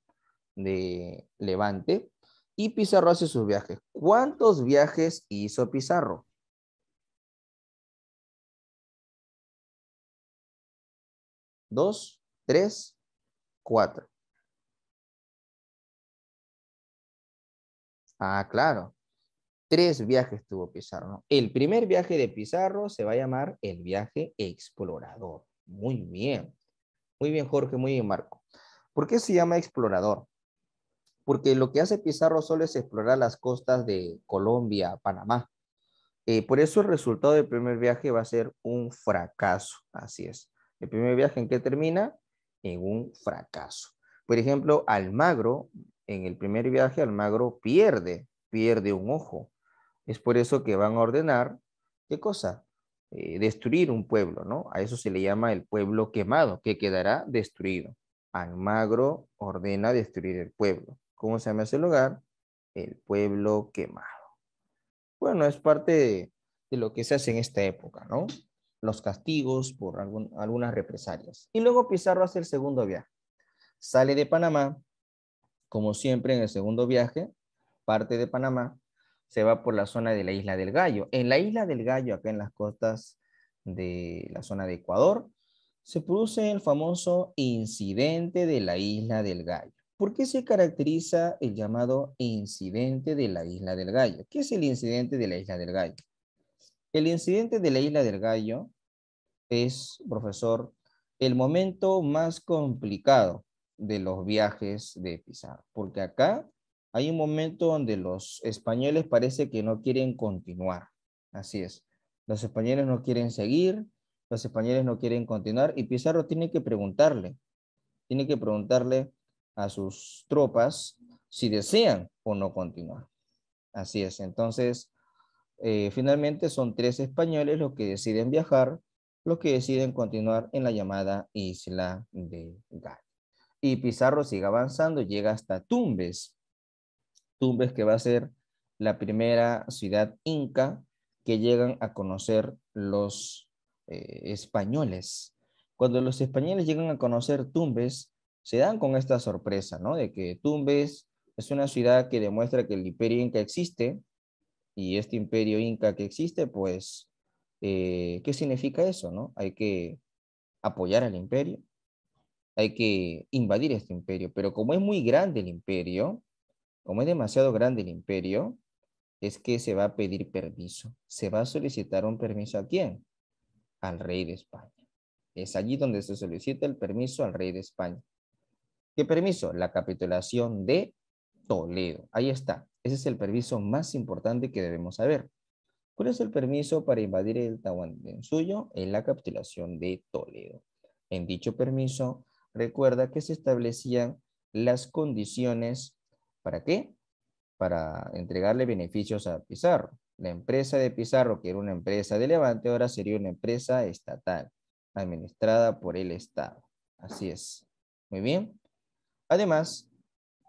de Levante. Y Pizarro hace sus viajes. ¿Cuántos viajes hizo Pizarro? Dos, tres, cuatro. Ah, claro. Tres viajes tuvo Pizarro. El primer viaje de Pizarro se va a llamar el viaje explorador. Muy bien. Muy bien, Jorge. Muy bien, Marco. ¿Por qué se llama explorador? Porque lo que hace Pizarro solo es explorar las costas de Colombia, Panamá. Eh, por eso el resultado del primer viaje va a ser un fracaso. Así es. El primer viaje en qué termina? En un fracaso. Por ejemplo, Almagro, en el primer viaje, Almagro pierde, pierde un ojo. Es por eso que van a ordenar, ¿qué cosa? Eh, destruir un pueblo, ¿no? A eso se le llama el pueblo quemado, que quedará destruido. Almagro ordena destruir el pueblo. ¿Cómo se llama ese lugar? El pueblo quemado. Bueno, es parte de, lo que se hace en esta época, ¿no? Los castigos por algunas represalias. Y luego Pizarro hace el segundo viaje. Sale de Panamá, como siempre en el segundo viaje, parte de Panamá, se va por la zona de la isla del Gallo. En la isla del Gallo, acá en las costas de la zona de Ecuador, se produce el famoso incidente de la isla del Gallo. ¿Por qué se caracteriza el llamado incidente de la isla del Gallo? ¿Qué es el incidente de la isla del Gallo? El incidente de la isla del Gallo es, profesor, el momento más complicado de los viajes de Pizarro, porque acá hay un momento donde los españoles parece que no quieren continuar. Así es. Los españoles no quieren seguir, los españoles no quieren continuar y Pizarro tiene que preguntarle, tiene que preguntarle a sus tropas si desean o no continuar. Así es. Entonces, eh, finalmente son tres españoles los que deciden viajar, los que deciden continuar en la llamada isla de Gal. Y Pizarro sigue avanzando, llega hasta Tumbes. Tumbes que va a ser la primera ciudad inca que llegan a conocer los eh, españoles. Cuando los españoles llegan a conocer Tumbes, se dan con esta sorpresa, ¿no? De que Tumbes es una ciudad que demuestra que el imperio inca existe y este imperio inca que existe, pues, eh, ¿qué significa eso, no? Hay que apoyar al imperio, hay que invadir este imperio, pero como es muy grande el imperio, como es demasiado grande el imperio, es que se va a pedir permiso. Se va a solicitar un permiso a quién? Al rey de España. Es allí donde se solicita el permiso al rey de España. ¿Qué permiso? La capitulación de Toledo. Ahí está. Ese es el permiso más importante que debemos saber. ¿Cuál es el permiso para invadir el suyo? En la capitulación de Toledo. En dicho permiso, recuerda que se establecían las condiciones ¿para qué? Para entregarle beneficios a Pizarro. La empresa de Pizarro, que era una empresa de Levante, ahora sería una empresa estatal, administrada por el Estado. Así es. Muy bien. Además,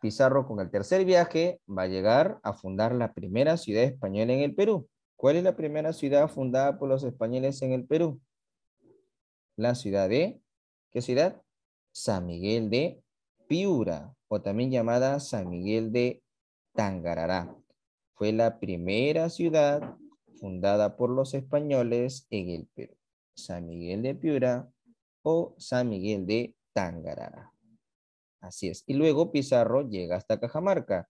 Pizarro con el tercer viaje va a llegar a fundar la primera ciudad española en el Perú. ¿Cuál es la primera ciudad fundada por los españoles en el Perú? La ciudad de, ¿qué ciudad? San Miguel de Piura, o también llamada San Miguel de Tangarará. fue la primera ciudad fundada por los españoles en el Perú. San Miguel de Piura o San Miguel de Tangará. Así es. Y luego Pizarro llega hasta Cajamarca.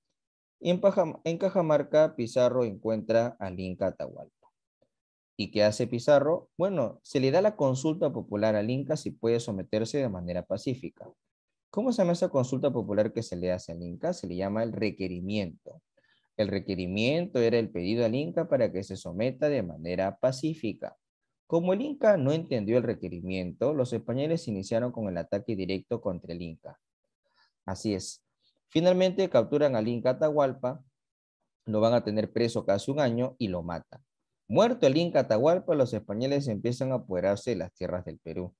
En, en Cajamarca Pizarro encuentra al Inca Atahualpa. ¿Y qué hace Pizarro? Bueno, se le da la consulta popular al Inca si puede someterse de manera pacífica. ¿Cómo se llama esa consulta popular que se le hace al Inca? Se le llama el requerimiento. El requerimiento era el pedido al Inca para que se someta de manera pacífica. Como el Inca no entendió el requerimiento, los españoles iniciaron con el ataque directo contra el Inca. Así es. Finalmente capturan al Inca Atahualpa, lo van a tener preso casi un año y lo matan. Muerto el Inca Atahualpa, los españoles empiezan a apoderarse de las tierras del Perú.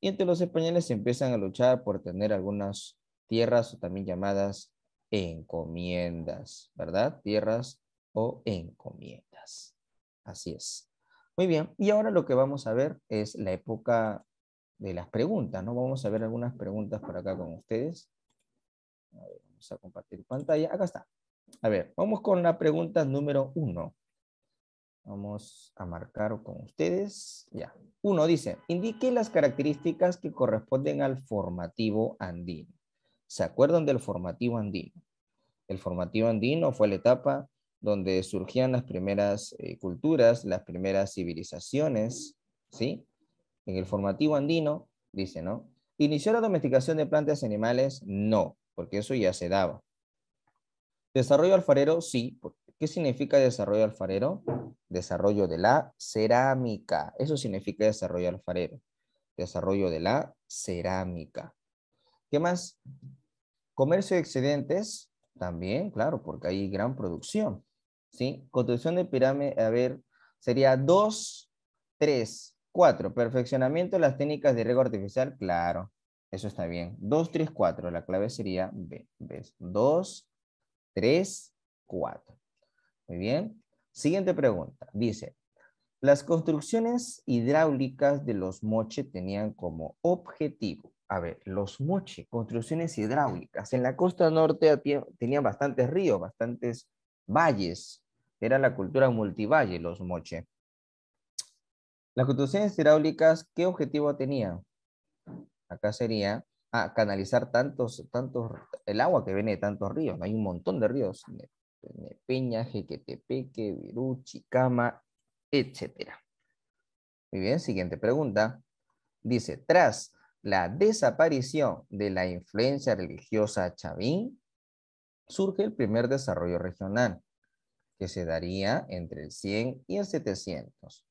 Y entre los españoles empiezan a luchar por tener algunas tierras también llamadas encomiendas, ¿verdad? Tierras o encomiendas. Así es. Muy bien, y ahora lo que vamos a ver es la época de las preguntas, ¿no? Vamos a ver algunas preguntas por acá con ustedes. Vamos a compartir pantalla. Acá está. A ver, vamos con la pregunta número uno. Vamos a marcar con ustedes. Ya. Uno dice, indique las características que corresponden al formativo andino. ¿Se acuerdan del formativo andino? El formativo andino fue la etapa donde surgían las primeras eh, culturas, las primeras civilizaciones, ¿sí? En el formativo andino, dice, ¿no? ¿Inició la domesticación de plantas y animales? No, porque eso ya se daba. ¿Desarrollo alfarero? Sí. ¿Qué significa desarrollo alfarero? Desarrollo de la cerámica. Eso significa desarrollo alfarero. Desarrollo de la cerámica. ¿Qué más? Comercio de excedentes, también, claro, porque hay gran producción. ¿sí? Construcción de pirámide, a ver, sería 2, 3, 4. Perfeccionamiento de las técnicas de riego artificial, claro, eso está bien. 2, 3, 4, la clave sería B. ¿Ves? 2, 3, 4. Muy bien. Siguiente pregunta. Dice, las construcciones hidráulicas de los moche tenían como objetivo, a ver, los moche, construcciones hidráulicas. En la costa norte tenían bastantes ríos, bastantes valles, era la cultura multivalle, los moche. Las construcciones hidráulicas, ¿qué objetivo tenían? Acá sería ah, canalizar tantos, tantos, el agua que viene de tantos ríos. Hay un montón de ríos. Peña, Jequetepeque, Virú, Chicama, etc. Muy bien, siguiente pregunta. Dice, tras la desaparición de la influencia religiosa chavín, surge el primer desarrollo regional que se daría entre el 100 y el 700.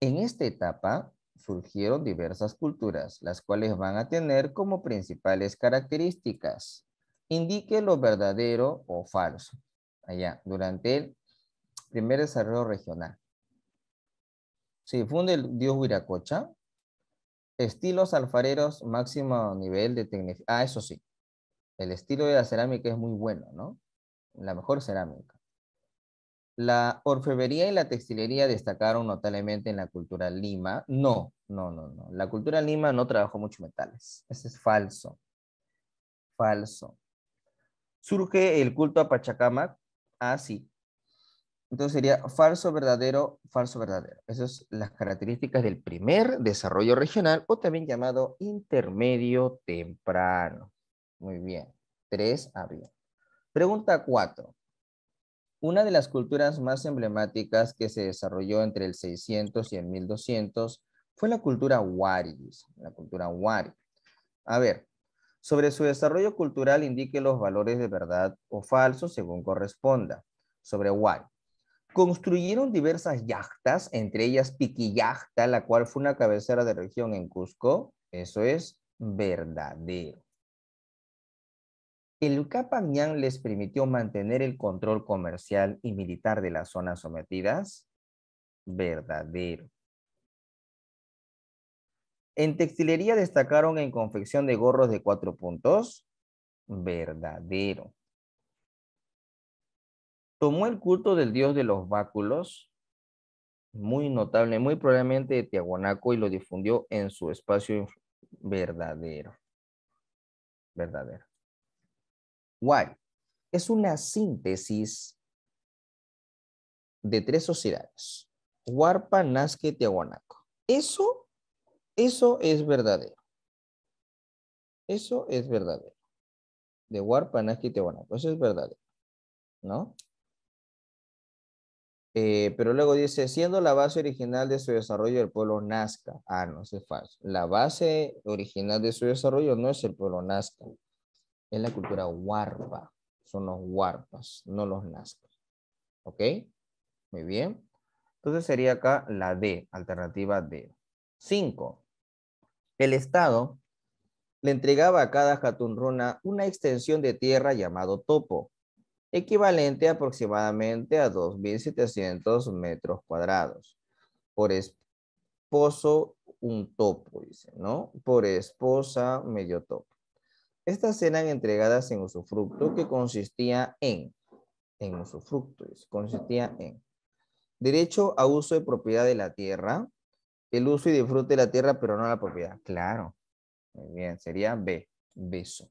En esta etapa surgieron diversas culturas, las cuales van a tener como principales características. Indique lo verdadero o falso. Allá, durante el primer desarrollo regional. Se difunde el dios Huiracocha. Estilos alfareros, máximo nivel de tecnicidad. Ah, eso sí. El estilo de la cerámica es muy bueno, ¿no? La mejor cerámica. La orfebrería y la textilería destacaron notablemente en la cultura Lima. No, no, no, no. La cultura Lima no trabajó mucho metales. Eso es falso. Falso. Surge el culto a Pachacamac. Ah, sí. Entonces sería falso, verdadero, falso, verdadero. Esas son las características del primer desarrollo regional o también llamado intermedio temprano. Muy bien. Tres había. Pregunta cuatro. Una de las culturas más emblemáticas que se desarrolló entre el 600 y el 1200 fue la cultura Wari, la cultura Wari. A ver, sobre su desarrollo cultural indique los valores de verdad o falso según corresponda. Sobre Wari. Construyeron diversas yachtas, entre ellas Piquillachta, la cual fue una cabecera de región en Cusco. Eso es verdadero. ¿El Capañán les permitió mantener el control comercial y militar de las zonas sometidas? Verdadero. En textilería destacaron en confección de gorros de cuatro puntos. Verdadero. Tomó el culto del dios de los báculos, muy notable, muy probablemente de Tiahuanaco, y lo difundió en su espacio verdadero. Verdadero. Why? Es una síntesis de tres sociedades. Huarpa, Nazca y Tiahuanaco. Eso, eso es verdadero. Eso es verdadero. De Huarpa, Nazca y Tiahuanaco. Eso es verdadero. ¿No? Eh, pero luego dice, siendo la base original de su desarrollo el pueblo Nazca. Ah, no, eso es falso. La base original de su desarrollo no es el pueblo Nazca. Es la cultura Huarpa. Son los Huarpas, no los Nazca. ¿Ok? Muy bien. Entonces sería acá la D, alternativa D. Cinco. El Estado le entregaba a cada Jatunruna una extensión de tierra llamado topo equivalente aproximadamente a 2.700 metros cuadrados. Por esposo, un topo, dice, ¿no? Por esposa, medio topo. Estas eran entregadas en usufructo que consistía en, en usufructo, consistía en derecho a uso de propiedad de la tierra, el uso y disfrute de la tierra, pero no la propiedad. Claro. Muy bien, sería B, beso.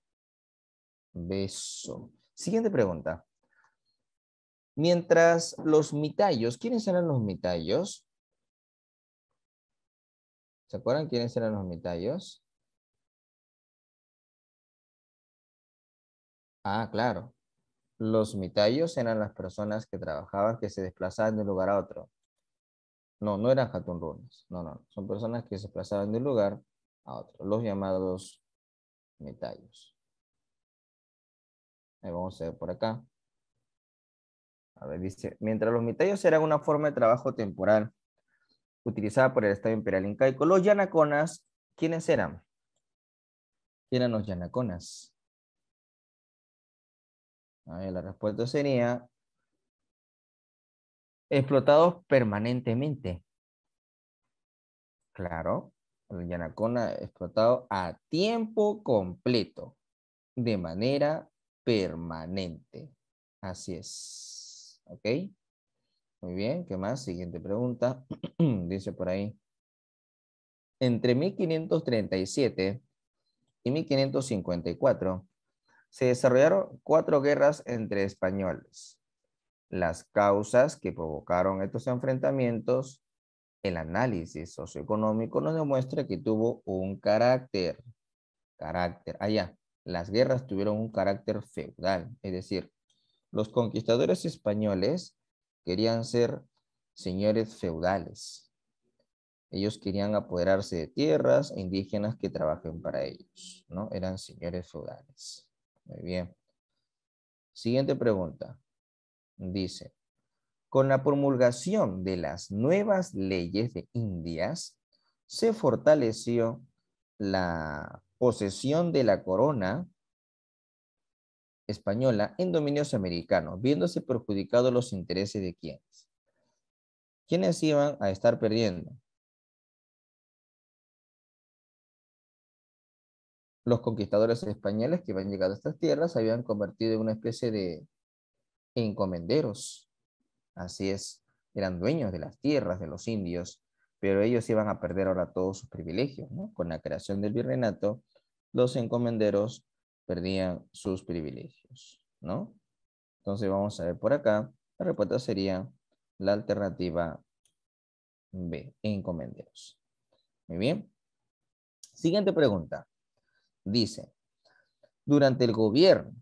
Beso. Siguiente pregunta. Mientras los mitayos, ¿quiénes eran los mitayos? ¿Se acuerdan quiénes eran los mitayos? Ah, claro. Los mitayos eran las personas que trabajaban, que se desplazaban de un lugar a otro. No, no eran jatunrunas. No, no. Son personas que se desplazaban de un lugar a otro. Los llamados mitayos. Ahí vamos a ver por acá. A ver, dice, mientras los mitayos eran una forma de trabajo temporal utilizada por el Estado Imperial Incaico, los yanaconas, ¿quiénes eran? ¿Quién eran los yanaconas? La respuesta sería explotados permanentemente. Claro, el yanacona explotado a tiempo completo, de manera permanente. Así es. ¿Ok? Muy bien, ¿qué más? Siguiente pregunta. Dice por ahí. Entre 1537 y 1554 se desarrollaron cuatro guerras entre españoles. Las causas que provocaron estos enfrentamientos, el análisis socioeconómico nos demuestra que tuvo un carácter, carácter, allá, las guerras tuvieron un carácter feudal, es decir, los conquistadores españoles querían ser señores feudales. Ellos querían apoderarse de tierras indígenas que trabajen para ellos, ¿no? Eran señores feudales. Muy bien. Siguiente pregunta. Dice, con la promulgación de las nuevas leyes de Indias, se fortaleció la posesión de la corona española en dominios americanos, viéndose perjudicados los intereses de quienes. ¿Quiénes iban a estar perdiendo? Los conquistadores españoles que habían llegado a estas tierras se habían convertido en una especie de encomenderos. Así es, eran dueños de las tierras de los indios, pero ellos iban a perder ahora todos sus privilegios. Con la creación del virreinato, los encomenderos perdían sus privilegios, ¿no? Entonces vamos a ver por acá. La respuesta sería la alternativa B, encomenderos. Muy bien. Siguiente pregunta. Dice, durante el gobierno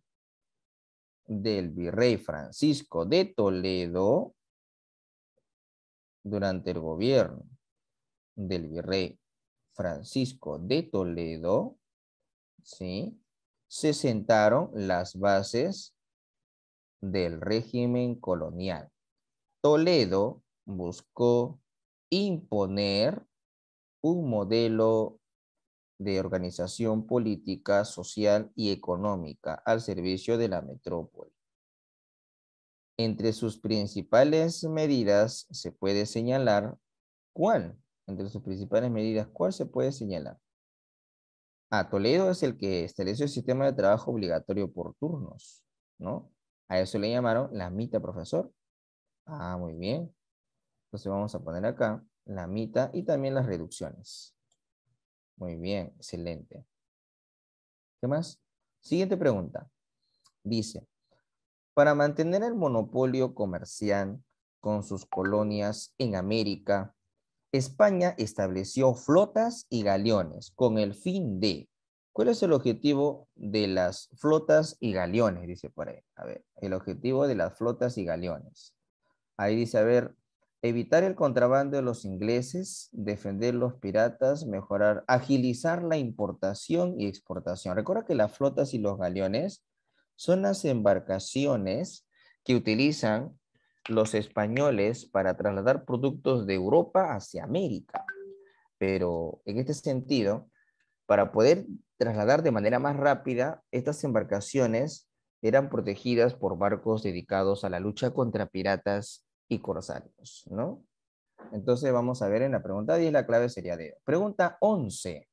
del virrey Francisco de Toledo, durante el gobierno del virrey Francisco de Toledo, ¿sí? se sentaron las bases del régimen colonial. Toledo buscó imponer un modelo de organización política, social y económica al servicio de la metrópoli. Entre sus principales medidas se puede señalar, ¿cuál? Entre sus principales medidas, ¿cuál se puede señalar? Ah, Toledo es el que estableció el sistema de trabajo obligatorio por turnos, ¿no? A eso le llamaron la mitad profesor. Ah, muy bien. Entonces vamos a poner acá la mitad y también las reducciones. Muy bien, excelente. ¿Qué más? Siguiente pregunta. Dice, para mantener el monopolio comercial con sus colonias en América, España estableció flotas y galeones con el fin de... ¿Cuál es el objetivo de las flotas y galeones? Dice por ahí. A ver, el objetivo de las flotas y galeones. Ahí dice, a ver, evitar el contrabando de los ingleses, defender los piratas, mejorar, agilizar la importación y exportación. Recuerda que las flotas y los galeones son las embarcaciones que utilizan los españoles para trasladar productos de Europa hacia América. Pero en este sentido, para poder trasladar de manera más rápida, estas embarcaciones eran protegidas por barcos dedicados a la lucha contra piratas y corsarios, ¿no? Entonces vamos a ver en la pregunta 10, la clave sería de. Pregunta 11.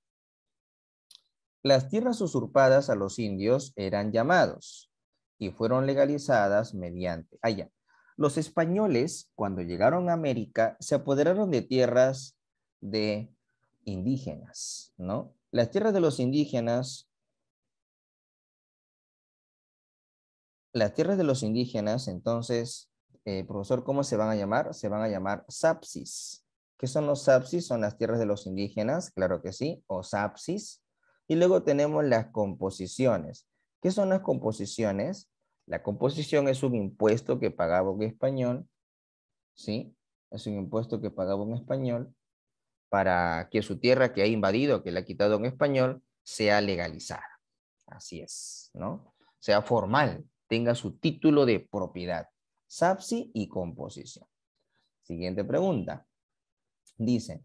Las tierras usurpadas a los indios eran llamados y fueron legalizadas mediante, allá, ah, los españoles, cuando llegaron a América, se apoderaron de tierras de indígenas, ¿no? Las tierras de los indígenas, las tierras de los indígenas, entonces, eh, profesor, ¿cómo se van a llamar? Se van a llamar sapsis. ¿Qué son los sapsis? Son las tierras de los indígenas, claro que sí, o sapsis. Y luego tenemos las composiciones. ¿Qué son las composiciones? La composición es un impuesto que pagaba un español, ¿sí? Es un impuesto que pagaba un español para que su tierra que ha invadido, que le ha quitado un español, sea legalizada. Así es, ¿no? Sea formal, tenga su título de propiedad. SAPSI y composición. Siguiente pregunta. Dice,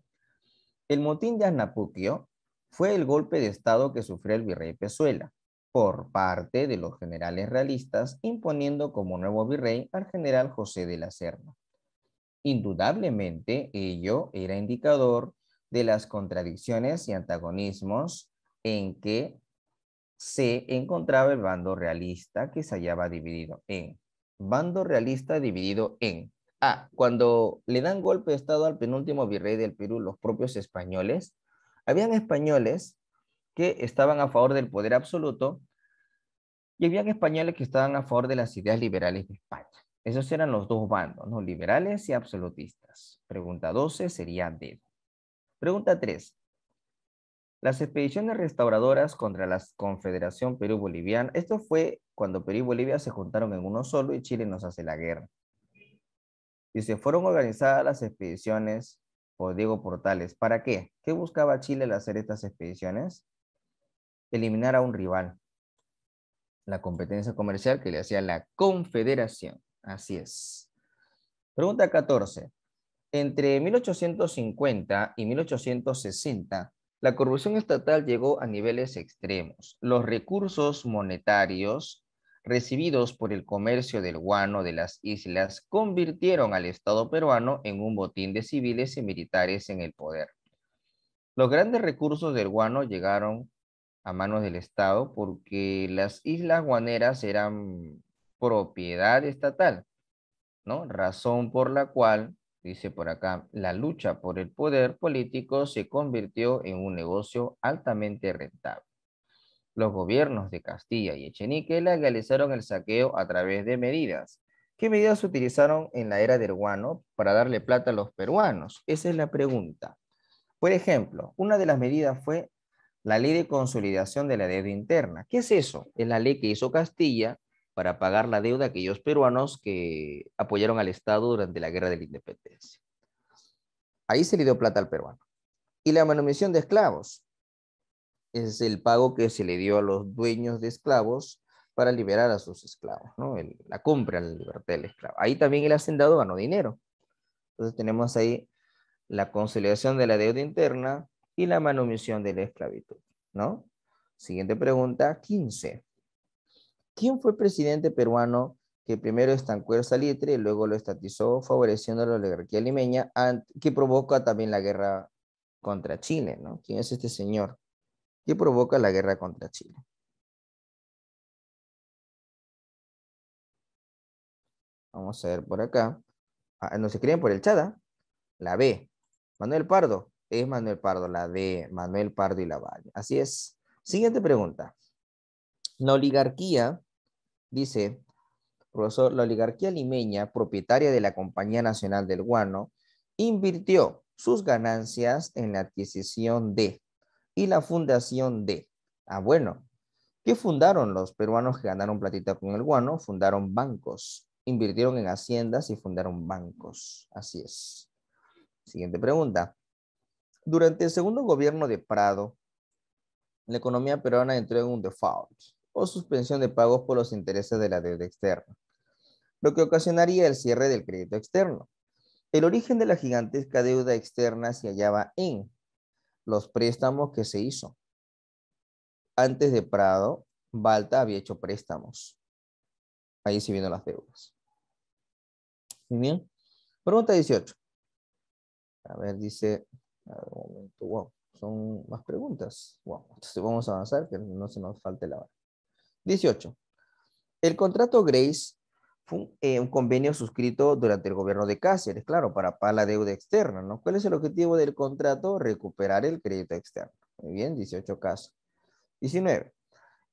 el motín de Anapuquio fue el golpe de estado que sufrió el virrey Pezuela por parte de los generales realistas, imponiendo como nuevo virrey al general José de la Serna. Indudablemente, ello era indicador de las contradicciones y antagonismos en que se encontraba el bando realista que se hallaba dividido en. Bando realista dividido en. Ah, cuando le dan golpe de Estado al penúltimo virrey del Perú, los propios españoles, habían españoles que estaban a favor del poder absoluto y habían españoles que estaban a favor de las ideas liberales de España. Esos eran los dos bandos, ¿no? liberales y absolutistas. Pregunta 12 sería D. Pregunta 3. Las expediciones restauradoras contra la Confederación Perú-Boliviana, esto fue cuando Perú y Bolivia se juntaron en uno solo y Chile nos hace la guerra. Y se fueron organizadas las expediciones por Diego Portales. ¿Para qué? ¿Qué buscaba Chile al hacer estas expediciones? eliminar a un rival. La competencia comercial que le hacía la confederación. Así es. Pregunta 14. Entre 1850 y 1860, la corrupción estatal llegó a niveles extremos. Los recursos monetarios recibidos por el comercio del guano de las islas convirtieron al Estado peruano en un botín de civiles y militares en el poder. Los grandes recursos del guano llegaron a manos del Estado porque las islas guaneras eran propiedad estatal, ¿no? Razón por la cual, dice por acá, la lucha por el poder político se convirtió en un negocio altamente rentable. Los gobiernos de Castilla y Echenique legalizaron el saqueo a través de medidas. ¿Qué medidas utilizaron en la era del guano para darle plata a los peruanos? Esa es la pregunta. Por ejemplo, una de las medidas fue la ley de consolidación de la deuda interna. ¿Qué es eso? Es la ley que hizo Castilla para pagar la deuda de aquellos peruanos que apoyaron al Estado durante la guerra de la independencia. Ahí se le dio plata al peruano. Y la manumisión de esclavos es el pago que se le dio a los dueños de esclavos para liberar a sus esclavos, ¿no? la compra, la libertad del esclavo. Ahí también el hacendado ganó dinero. Entonces tenemos ahí la consolidación de la deuda interna, y la manumisión de la esclavitud, ¿no? Siguiente pregunta, 15. ¿Quién fue el presidente peruano que primero estancó el salitre y luego lo estatizó, favoreciendo la oligarquía limeña, que provoca también la guerra contra Chile, ¿no? ¿Quién es este señor? ¿Qué provoca la guerra contra Chile? Vamos a ver por acá. Ah, no se creen por el Chada. La B. Manuel Pardo es Manuel Pardo, la de Manuel Pardo y la. Así es. Siguiente pregunta. La oligarquía, dice, profesor, la oligarquía limeña, propietaria de la Compañía Nacional del Guano, invirtió sus ganancias en la adquisición de y la fundación de. Ah, bueno, ¿qué fundaron los peruanos que ganaron platita con el guano? Fundaron bancos, invirtieron en haciendas y fundaron bancos. Así es. Siguiente pregunta. Durante el segundo gobierno de Prado, la economía peruana entró en un default o suspensión de pagos por los intereses de la deuda externa, lo que ocasionaría el cierre del crédito externo. El origen de la gigantesca deuda externa se hallaba en los préstamos que se hizo. Antes de Prado, Balta había hecho préstamos. Ahí sí vienen las deudas. Muy bien. Pregunta 18. A ver, dice, un momento, wow, son más preguntas. Wow, entonces vamos a avanzar, que no se nos falte la hora. 18. El contrato Grace fue eh, un, convenio suscrito durante el gobierno de Cáceres, claro, para pagar la deuda externa, ¿no? ¿Cuál es el objetivo del contrato? Recuperar el crédito externo. Muy bien, 18 casos. 19.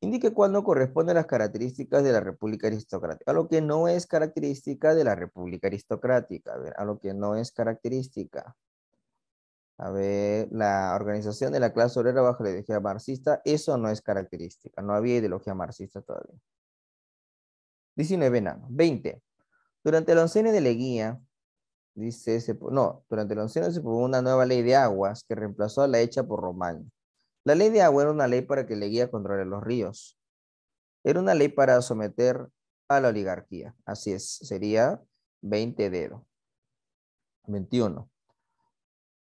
Indique cuándo corresponde las características de la República Aristocrática. A lo que no es característica de la República Aristocrática. A ver, a lo que no es característica. A ver, la organización de la clase obrera bajo la ideología marxista, eso no es característica. No había ideología marxista todavía. 19, nano. 20. Durante el onceno de Leguía, dice, no, durante el onceno se probó una nueva ley de aguas que reemplazó a la hecha por Román. La ley de agua era una ley para que Leguía controle los ríos. Era una ley para someter a la oligarquía. Así es, sería 20 dedo. 21.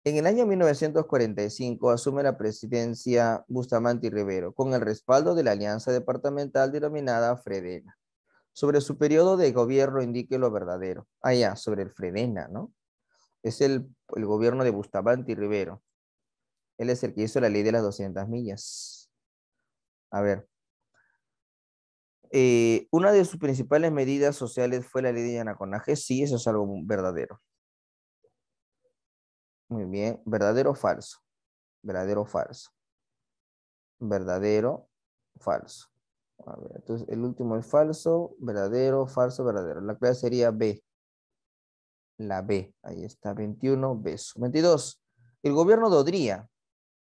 En el año 1945 asume la presidencia Bustamante y Rivero con el respaldo de la alianza departamental denominada Fredena. Sobre su periodo de gobierno indique lo verdadero. Ah, ya, sobre el Fredena, ¿no? Es el, gobierno de Bustamante y Rivero. Él es el que hizo la ley de las 200 millas. A ver. Eh, una de sus principales medidas sociales fue la ley de Yanaconaje. Sí, eso es algo verdadero. Muy bien. ¿Verdadero o falso? Verdadero o falso. Verdadero, falso. A ver, entonces el último es falso, verdadero, falso, verdadero. La clave sería B. La B. Ahí está, 21, beso. 22. El gobierno de Odría.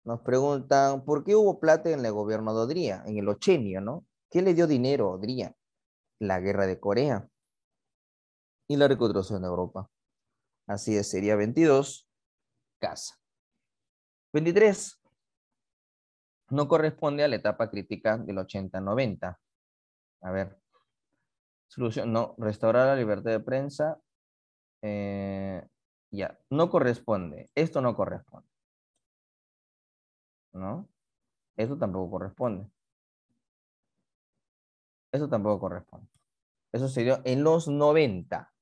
Nos preguntan, ¿por qué hubo plata en el gobierno de Odría? En el ochenio, ¿no? ¿Qué le dio dinero a Odría? La guerra de Corea y la reconstrucción de Europa. Así es, sería 22, casa. 23 no corresponde a la etapa crítica del 80-90. A ver, solución, no, restaurar la libertad de prensa, eh, ya, no corresponde, esto no corresponde. ¿No? Esto tampoco corresponde. Eso tampoco corresponde. Eso se dio en los 90.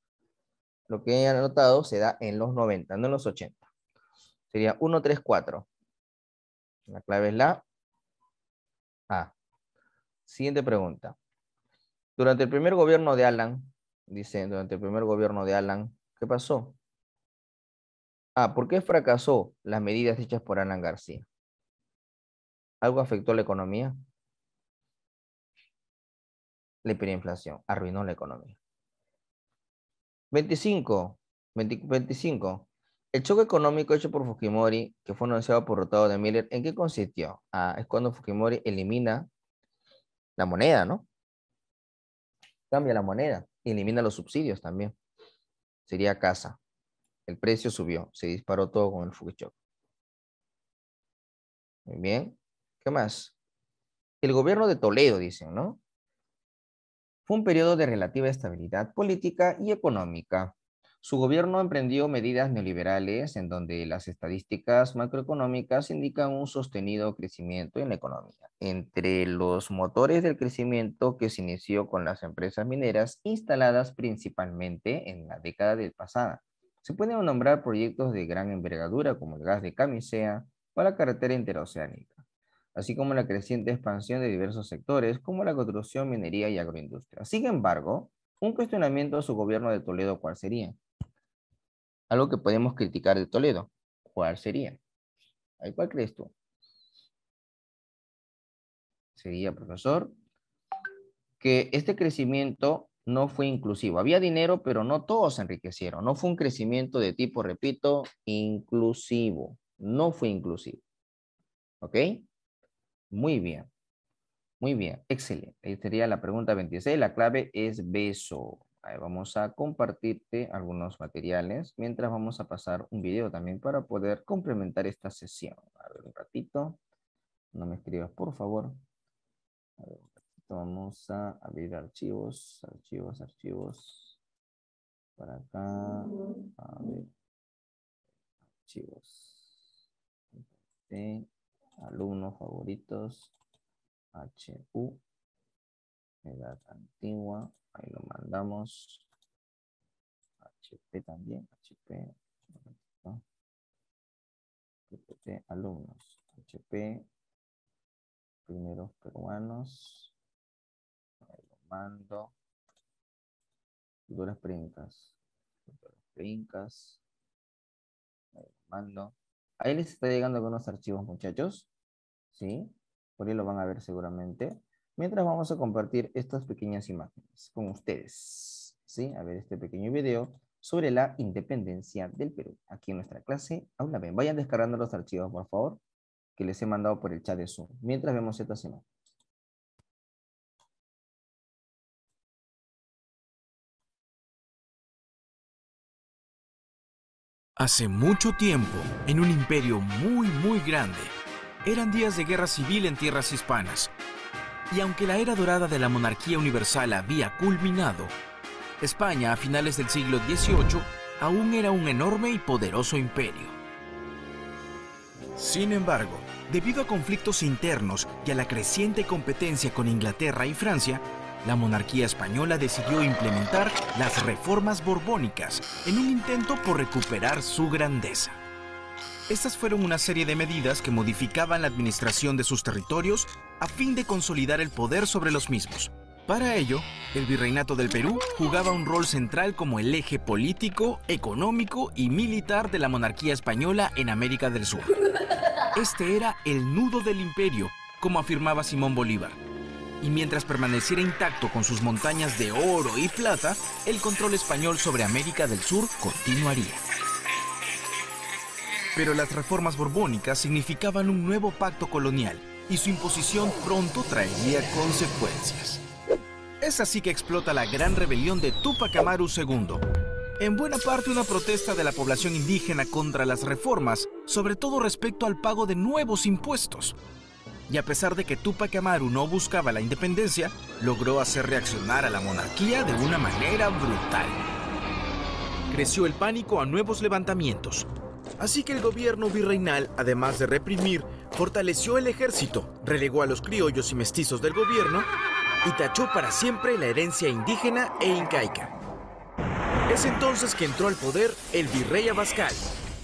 Lo que he anotado se da en los 90, no en los 80. Sería 1, 3, 4. La clave es la Ah. Siguiente pregunta. Durante el primer gobierno de Alan, dice, durante el primer gobierno de Alan, ¿qué pasó? Ah, ¿por qué fracasó las medidas hechas por Alan García? ¿Algo afectó la economía? La hiperinflación arruinó la economía. 25. 25. El choque económico hecho por Fujimori, que fue anunciado por Rotado de Miller, ¿en qué consistió? Ah, es cuando Fujimori elimina la moneda, ¿no? Cambia la moneda y elimina los subsidios también. Sería casa. El precio subió, se disparó todo con el Fujichoque. Muy bien. ¿Qué más? El gobierno de Toledo, dicen, ¿no? Fue un periodo de relativa estabilidad política y económica. Su gobierno emprendió medidas neoliberales en donde las estadísticas macroeconómicas indican un sostenido crecimiento en la economía. Entre los motores del crecimiento que se inició con las empresas mineras instaladas principalmente en la década del pasada. Se pueden nombrar proyectos de gran envergadura como el gas de camisea o la carretera interoceánica, así como la creciente expansión de diversos sectores como la construcción, minería y agroindustria. Sin embargo, un cuestionamiento a su gobierno de Toledo, ¿cuál sería? Algo que podemos criticar de Toledo. ¿Cuál sería? ¿Cuál crees tú? Sería, profesor, que este crecimiento no fue inclusivo. Había dinero, pero no todos se enriquecieron. No fue un crecimiento de tipo, repito, inclusivo. No fue inclusivo. ¿Ok? Muy bien. Muy bien, excelente. Ahí sería la pregunta 26. La clave es beso. Vamos a compartirte algunos materiales mientras vamos a pasar un video también para poder complementar esta sesión. A ver, un ratito. No me escribas, por favor. A ver, Vamos a abrir archivos, archivos, archivos. Para acá. A ver. Archivos. Alumnos favoritos. HU. Edad antigua. Ahí lo mandamos. HP también. HP. PPT alumnos. HP. Primeros peruanos mando. Futuras princas. Futuras mando. Ahí les está llegando algunos archivos, muchachos. ¿Sí? Por ahí lo van a ver seguramente. Mientras vamos a compartir estas pequeñas imágenes con ustedes. ¿Sí? A ver este pequeño video sobre la independencia del Perú. Aquí en nuestra clase Aula B. Vayan descargando los archivos, por favor, que les he mandado por el chat de Zoom. Mientras vemos estas imágenes. Hace mucho tiempo, en un imperio muy muy grande, eran días de guerra civil en tierras hispanas. Y aunque la era dorada de la monarquía universal había culminado, España a finales del siglo XVIII aún era un enorme y poderoso imperio. Sin embargo, debido a conflictos internos y a la creciente competencia con Inglaterra y Francia, la monarquía española decidió implementar las reformas borbónicas en un intento por recuperar su grandeza. Estas fueron una serie de medidas que modificaban la administración de sus territorios a fin de consolidar el poder sobre los mismos. Para ello, el virreinato del Perú jugaba un rol central como el eje político, económico y militar de la monarquía española en América del Sur. Este era el nudo del imperio, como afirmaba Simón Bolívar, y mientras permaneciera intacto con sus montañas de oro y plata, el control español sobre América del Sur continuaría. Pero las reformas borbónicas significaban un nuevo pacto colonial y su imposición pronto traería consecuencias. Es así que explota la gran rebelión de Tupac Amaru II, en buena parte una protesta de la población indígena contra las reformas, sobre todo respecto al pago de nuevos impuestos, y a pesar de que Tupac Amaru no buscaba la independencia, logró hacer reaccionar a la monarquía de una manera brutal. Creció el pánico a nuevos levantamientos. Así que el gobierno virreinal, además de reprimir, fortaleció el ejército, relegó a los criollos y mestizos del gobierno y tachó para siempre la herencia indígena e incaica. Es entonces que entró al poder el virrey Abascal,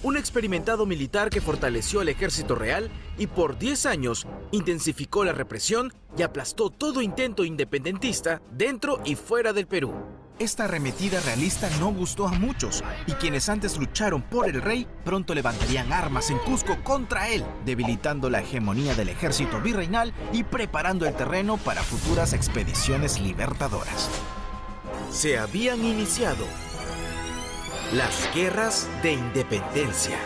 un experimentado militar que fortaleció el ejército real y por 10 años intensificó la represión y aplastó todo intento independentista dentro y fuera del Perú. Esta arremetida realista no gustó a muchos y quienes antes lucharon por el rey pronto levantarían armas en Cusco contra él, debilitando la hegemonía del ejército virreinal y preparando el terreno para futuras expediciones libertadoras. Se habían iniciado las guerras de independencia.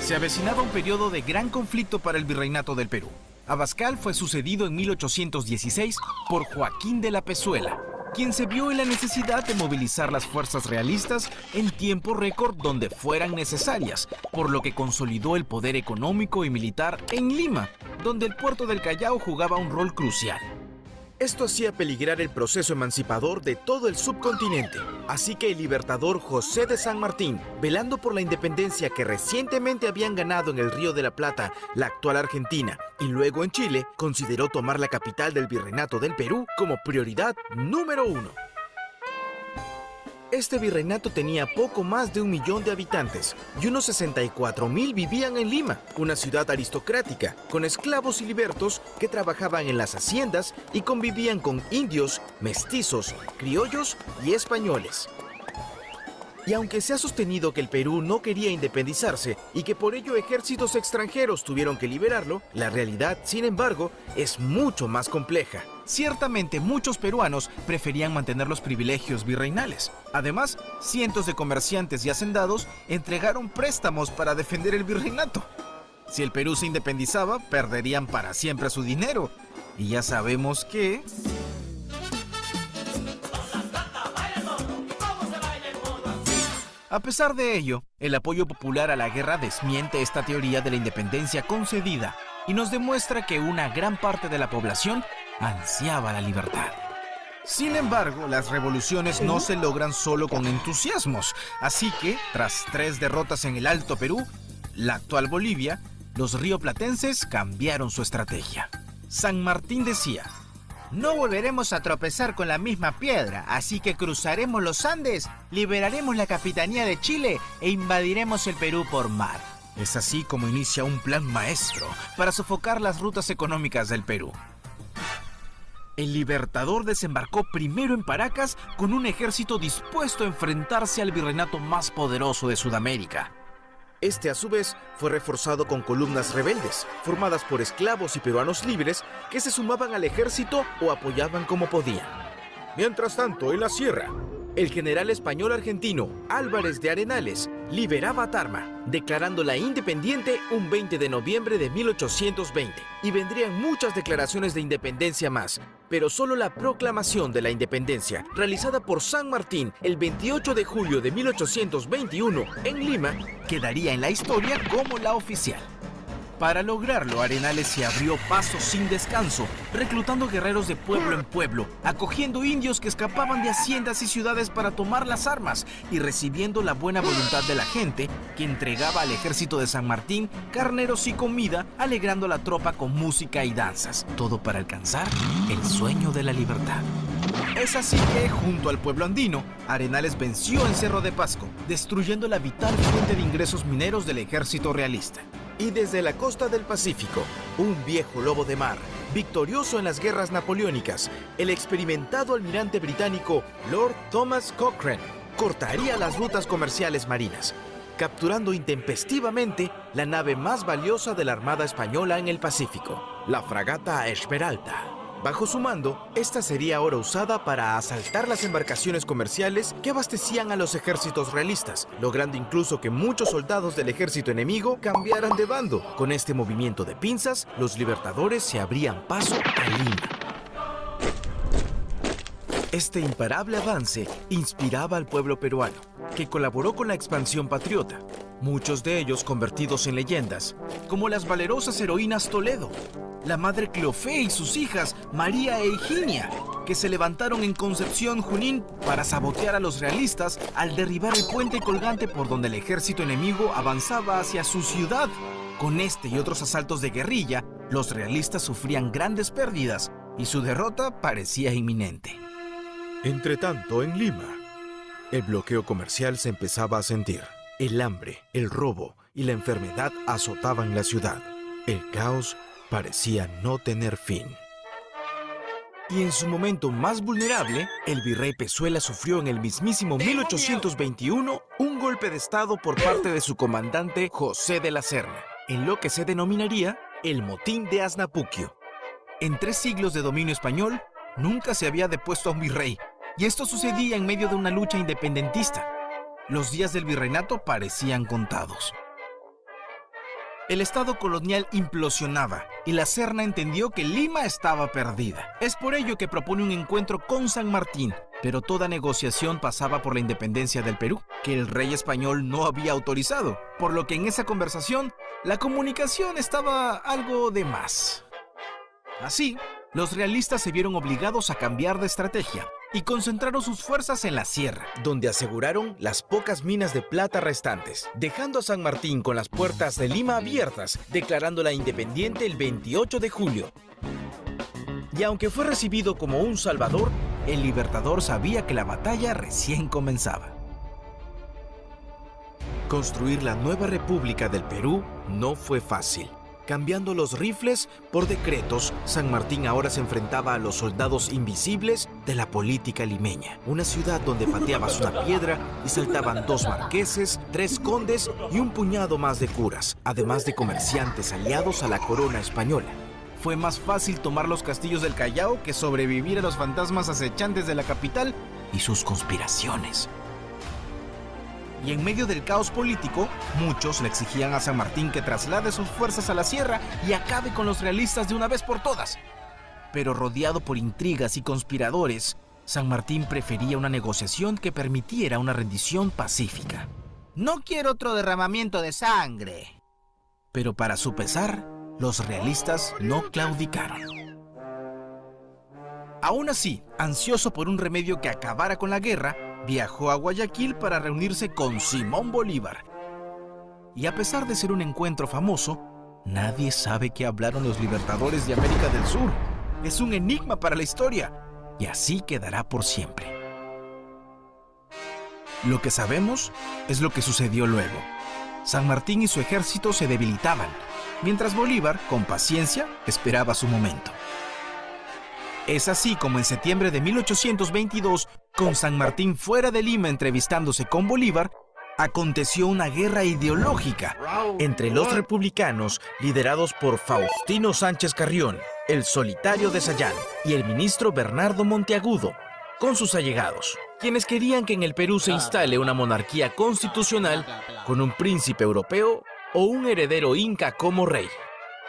Se avecinaba un periodo de gran conflicto para el virreinato del Perú. Abascal fue sucedido en 1816 por Joaquín de la Pezuela, quien se vio en la necesidad de movilizar las fuerzas realistas en tiempo récord donde fueran necesarias, por lo que consolidó el poder económico y militar en Lima, donde el puerto del Callao jugaba un rol crucial. Esto hacía peligrar el proceso emancipador de todo el subcontinente. Así que el libertador José de San Martín, velando por la independencia que recientemente habían ganado en el Río de la Plata, la actual Argentina, y luego en Chile, consideró tomar la capital del Virreinato del Perú como prioridad número uno. Este virreinato tenía poco más de un millón de habitantes y unos 64 mil vivían en Lima, una ciudad aristocrática, con esclavos y libertos que trabajaban en las haciendas y convivían con indios, mestizos, criollos y españoles. Y aunque se ha sostenido que el Perú no quería independizarse y que por ello ejércitos extranjeros tuvieron que liberarlo, la realidad, sin embargo, es mucho más compleja. Ciertamente muchos peruanos preferían mantener los privilegios virreinales. Además, cientos de comerciantes y hacendados entregaron préstamos para defender el virreinato. Si el Perú se independizaba, perderían para siempre su dinero. Y ya sabemos que... A pesar de ello, el apoyo popular a la guerra desmiente esta teoría de la independencia concedida y nos demuestra que una gran parte de la población ansiaba la libertad. Sin embargo, las revoluciones no se logran solo con entusiasmos, así que, tras tres derrotas en el Alto Perú, la actual Bolivia, los rioplatenses cambiaron su estrategia. San Martín decía, no volveremos a tropezar con la misma piedra, así que cruzaremos los Andes, liberaremos la capitanía de Chile e invadiremos el Perú por mar. Es así como inicia un plan maestro para sofocar las rutas económicas del Perú. El Libertador desembarcó primero en Paracas con un ejército dispuesto a enfrentarse al virreinato más poderoso de Sudamérica. Este a su vez fue reforzado con columnas rebeldes, formadas por esclavos y peruanos libres que se sumaban al ejército o apoyaban como podían. Mientras tanto, en la sierra, el general español argentino Álvarez de Arenales liberaba Tarma, declarándola independiente un 20 de noviembre de 1820. Y vendrían muchas declaraciones de independencia más, pero solo la proclamación de la independencia, realizada por San Martín el 28 de julio de 1821 en Lima, quedaría en la historia como la oficial. Para lograrlo, Arenales se abrió paso sin descanso, reclutando guerreros de pueblo en pueblo, acogiendo indios que escapaban de haciendas y ciudades para tomar las armas y recibiendo la buena voluntad de la gente que entregaba al ejército de San Martín carneros y comida, alegrando a la tropa con música y danzas, todo para alcanzar el sueño de la libertad. Es así que, junto al pueblo andino, Arenales venció en Cerro de Pasco, destruyendo la vital fuente de ingresos mineros del ejército realista. Y desde la costa del Pacífico, un viejo lobo de mar, victorioso en las guerras napoleónicas, el experimentado almirante británico Lord Thomas Cochrane cortaría las rutas comerciales marinas, capturando intempestivamente la nave más valiosa de la Armada Española en el Pacífico, la fragata Esmeralda. Bajo su mando, esta sería ahora usada para asaltar las embarcaciones comerciales que abastecían a los ejércitos realistas, logrando incluso que muchos soldados del ejército enemigo cambiaran de bando. Con este movimiento de pinzas, los libertadores se abrían paso a Lima. Este imparable avance inspiraba al pueblo peruano, que colaboró con la expansión patriota, muchos de ellos convertidos en leyendas, como las valerosas heroínas Toledo, la madre Cleofé y sus hijas, María e Higinia, que se levantaron en Concepción Junín para sabotear a los realistas al derribar el puente colgante por donde el ejército enemigo avanzaba hacia su ciudad. Con este y otros asaltos de guerrilla, los realistas sufrían grandes pérdidas y su derrota parecía inminente. Entretanto, en Lima, el bloqueo comercial se empezaba a sentir. El hambre, el robo y la enfermedad azotaban la ciudad. El caos parecía no tener fin. Y en su momento más vulnerable, el virrey Pezuela sufrió en el mismísimo 1821 un golpe de estado por parte de su comandante José de la Serna, en lo que se denominaría el motín de Aznapuquio. En tres siglos de dominio español, nunca se había depuesto a un virrey, y esto sucedía en medio de una lucha independentista. Los días del virreinato parecían contados. El Estado colonial implosionaba y la Serna entendió que Lima estaba perdida. Es por ello que propone un encuentro con San Martín, pero toda negociación pasaba por la independencia del Perú, que el rey español no había autorizado, por lo que en esa conversación la comunicación estaba algo de más. Así, los realistas se vieron obligados a cambiar de estrategia y concentraron sus fuerzas en la sierra, donde aseguraron las pocas minas de plata restantes, dejando a San Martín con las puertas de Lima abiertas, declarándola independiente el 28 de julio. Y aunque fue recibido como un salvador, el libertador sabía que la batalla recién comenzaba. Construir la nueva República del Perú no fue fácil. Cambiando los rifles por decretos, San Martín ahora se enfrentaba a los soldados invisibles de la política limeña, una ciudad donde pateabas una piedra y saltaban dos marqueses, tres condes y un puñado más de curas, además de comerciantes aliados a la corona española. Fue más fácil tomar los castillos del Callao que sobrevivir a los fantasmas acechantes de la capital y sus conspiraciones. Y en medio del caos político, muchos le exigían a San Martín que traslade sus fuerzas a la sierra y acabe con los realistas de una vez por todas. Pero rodeado por intrigas y conspiradores, San Martín prefería una negociación que permitiera una rendición pacífica. No quiero otro derramamiento de sangre. Pero para su pesar, los realistas no claudicaron. Aún así, ansioso por un remedio que acabara con la guerra, viajó a Guayaquil para reunirse con Simón Bolívar. Y a pesar de ser un encuentro famoso, nadie sabe qué hablaron los libertadores de América del Sur. Es un enigma para la historia y así quedará por siempre. Lo que sabemos es lo que sucedió luego. San Martín y su ejército se debilitaban, mientras Bolívar, con paciencia, esperaba su momento. Es así como en septiembre de 1822, con San Martín fuera de Lima entrevistándose con Bolívar, aconteció una guerra ideológica entre los republicanos liderados por Faustino Sánchez Carrión, el solitario de Sayán, y el ministro Bernardo Monteagudo, con sus allegados, quienes querían que en el Perú se instale una monarquía constitucional con un príncipe europeo o un heredero inca como rey.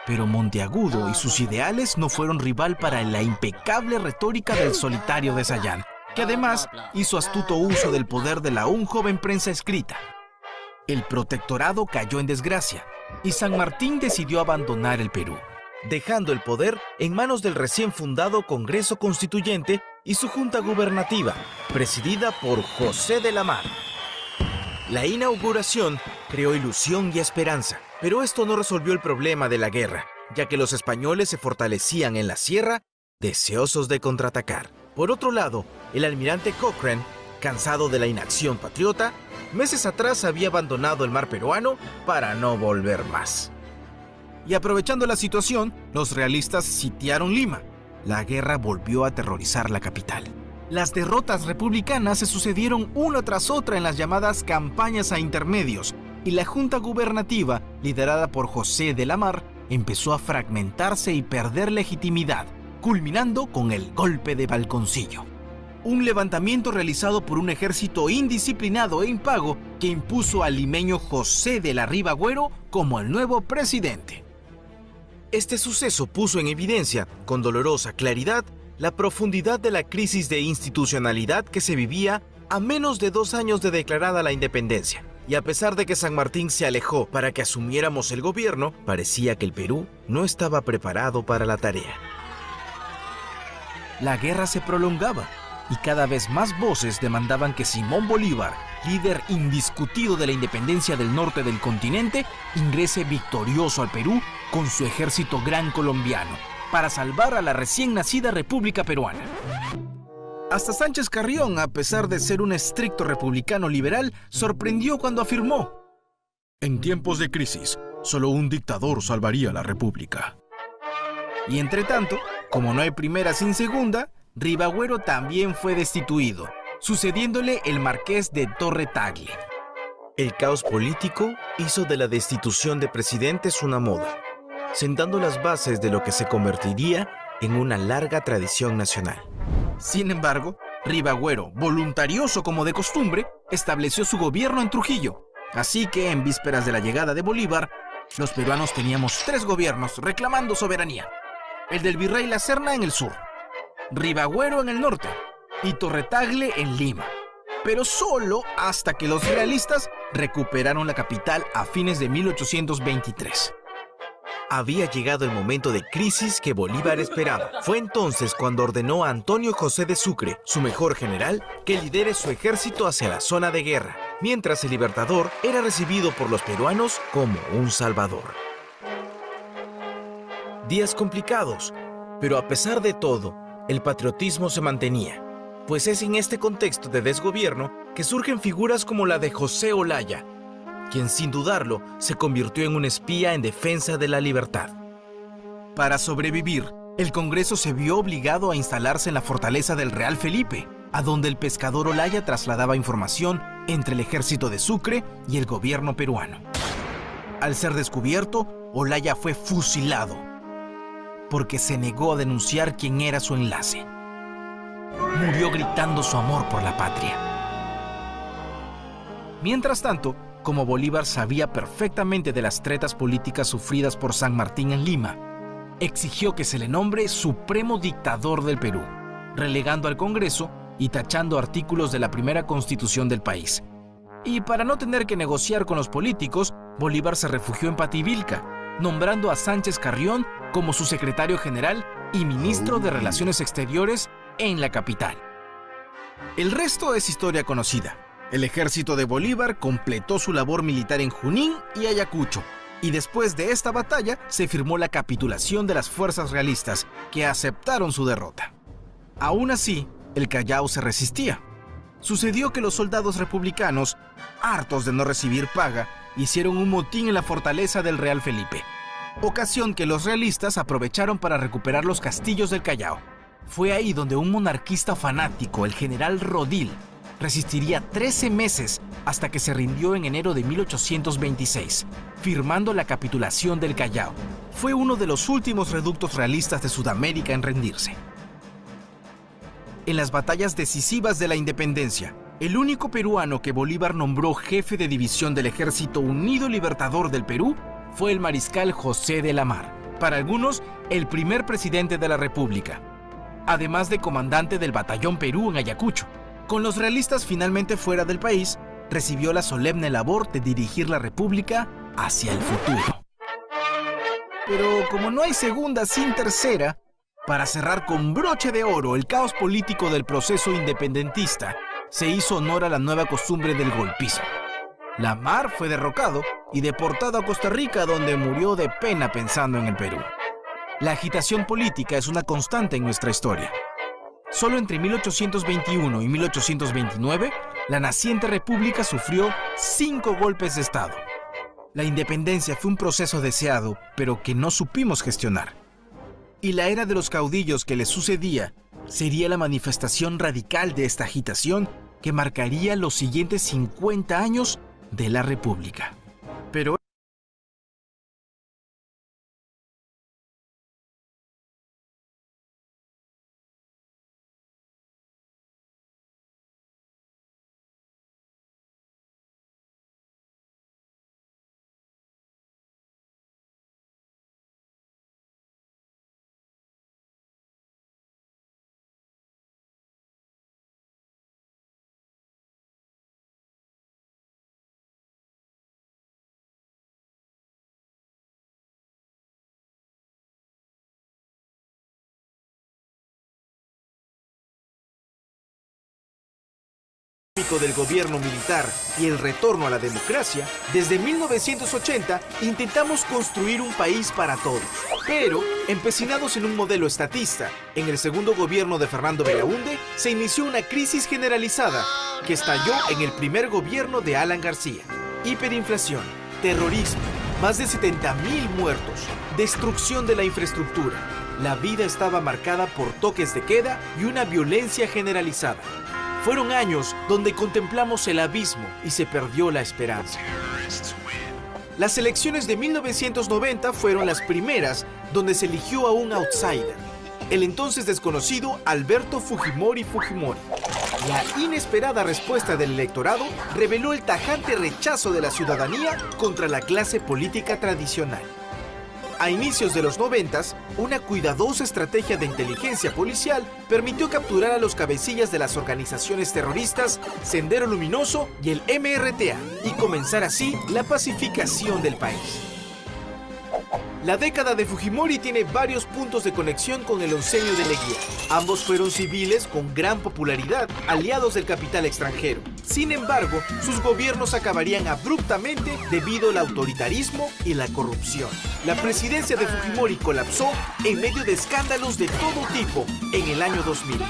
Pero Monteagudo y sus ideales no fueron rival para la impecable retórica del solitario de Sayán, que además hizo astuto uso del poder de la un joven prensa escrita. El protectorado cayó en desgracia y San Martín decidió abandonar el Perú, dejando el poder en manos del recién fundado Congreso Constituyente y su junta gubernativa, presidida por José de la Mar. La inauguración creó ilusión y esperanza, pero esto no resolvió el problema de la guerra, ya que los españoles se fortalecían en la sierra, deseosos de contraatacar. Por otro lado, el almirante Cochrane, cansado de la inacción patriota, meses atrás había abandonado el mar peruano para no volver más. Y aprovechando la situación, los realistas sitiaron Lima. La guerra volvió a aterrorizar la capital. Las derrotas republicanas se sucedieron una tras otra en las llamadas campañas a intermedios, y la junta gubernativa, liderada por José de la Mar, empezó a fragmentarse y perder legitimidad, culminando con el golpe de balconcillo. Un levantamiento realizado por un ejército indisciplinado e impago que impuso al limeño José de la Ribagüero como el nuevo presidente. Este suceso puso en evidencia, con dolorosa claridad, la profundidad de la crisis de institucionalidad que se vivía a menos de dos años de declarada la independencia. Y a pesar de que San Martín se alejó para que asumiéramos el gobierno, parecía que el Perú no estaba preparado para la tarea. La guerra se prolongaba y cada vez más voces demandaban que Simón Bolívar, líder indiscutido de la independencia del norte del continente, ingrese victorioso al Perú con su ejército gran colombiano para salvar a la recién nacida República Peruana. Hasta Sánchez Carrión, a pesar de ser un estricto republicano liberal, sorprendió cuando afirmó, En tiempos de crisis, solo un dictador salvaría la República. Y entre tanto, como no hay primera sin segunda, Ribagüero también fue destituido, sucediéndole el marqués de Torre Tagle. El caos político hizo de la destitución de presidentes una moda, sentando las bases de lo que se convertiría en una larga tradición nacional. Sin embargo, Ribagüero, voluntarioso como de costumbre, estableció su gobierno en Trujillo. Así que, en vísperas de la llegada de Bolívar, los peruanos teníamos tres gobiernos reclamando soberanía. El del virrey La Serna en el sur, Ribagüero en el norte y Torretagle en Lima. Pero solo hasta que los realistas recuperaron la capital a fines de 1823 había llegado el momento de crisis que Bolívar esperaba. Fue entonces cuando ordenó a Antonio José de Sucre, su mejor general, que lidere su ejército hacia la zona de guerra, mientras el libertador era recibido por los peruanos como un salvador. Días complicados, pero a pesar de todo, el patriotismo se mantenía, pues es en este contexto de desgobierno que surgen figuras como la de José Olaya, quien sin dudarlo se convirtió en un espía en defensa de la libertad. Para sobrevivir, el Congreso se vio obligado a instalarse en la fortaleza del Real Felipe, a donde el pescador Olaya trasladaba información entre el ejército de Sucre y el gobierno peruano. Al ser descubierto, Olaya fue fusilado porque se negó a denunciar quién era su enlace. Murió gritando su amor por la patria. Mientras tanto, como Bolívar sabía perfectamente de las tretas políticas sufridas por San Martín en Lima, exigió que se le nombre Supremo Dictador del Perú, relegando al Congreso y tachando artículos de la primera constitución del país. Y para no tener que negociar con los políticos, Bolívar se refugió en Pativilca, nombrando a Sánchez Carrión como su secretario general y ministro de Relaciones Exteriores en la capital. El resto es historia conocida. El ejército de Bolívar completó su labor militar en Junín y Ayacucho, y después de esta batalla se firmó la capitulación de las fuerzas realistas, que aceptaron su derrota. Aún así, el Callao se resistía. Sucedió que los soldados republicanos, hartos de no recibir paga, hicieron un motín en la fortaleza del Real Felipe, ocasión que los realistas aprovecharon para recuperar los castillos del Callao. Fue ahí donde un monarquista fanático, el general Rodil, resistiría 13 meses hasta que se rindió en enero de 1826, firmando la capitulación del Callao. Fue uno de los últimos reductos realistas de Sudamérica en rendirse en las batallas decisivas de la independencia. El único peruano que Bolívar nombró jefe de división del Ejército Unido Libertador del Perú fue el mariscal José de la Mar, para algunos el primer presidente de la República, además de comandante del Batallón Perú en Ayacucho. Con los realistas finalmente fuera del país, recibió la solemne labor de dirigir la República hacia el futuro. Pero como no hay segunda sin tercera, para cerrar con broche de oro el caos político del proceso independentista, se hizo honor a la nueva costumbre del golpismo. Lamar fue derrocado y deportado a Costa Rica donde murió de pena pensando en el Perú. La agitación política es una constante en nuestra historia. Solo entre 1821 y 1829, la naciente república sufrió cinco golpes de Estado. La independencia fue un proceso deseado, pero que no supimos gestionar y la era de los caudillos que le sucedía sería la manifestación radical de esta agitación que marcaría los siguientes 50 años de la República. Pero del gobierno militar y el retorno a la democracia, desde 1980 intentamos construir un país para todos. Pero, empecinados en un modelo estatista, en el segundo gobierno de Fernando Belaúnde se inició una crisis generalizada que estalló en el primer gobierno de Alan García. Hiperinflación, terrorismo, más de 70.000 muertos, destrucción de la infraestructura. La vida estaba marcada por toques de queda y una violencia generalizada. Fueron años donde contemplamos el abismo y se perdió la esperanza. Las elecciones de 1990 fueron las primeras donde se eligió a un outsider, el entonces desconocido Alberto Fujimori Fujimori. La inesperada respuesta del electorado reveló el tajante rechazo de la ciudadanía contra la clase política tradicional. A inicios de los 90, una cuidadosa estrategia de inteligencia policial permitió capturar a los cabecillas de las organizaciones terroristas Sendero Luminoso y el MRTA y comenzar así la pacificación del país. La década de Fujimori tiene varios puntos de conexión con el oncenio de Leguía. Ambos fueron civiles con gran popularidad, aliados del capital extranjero. Sin embargo, sus gobiernos acabarían abruptamente debido al autoritarismo y la corrupción. La presidencia de Fujimori colapsó en medio de escándalos de todo tipo en el año 2000.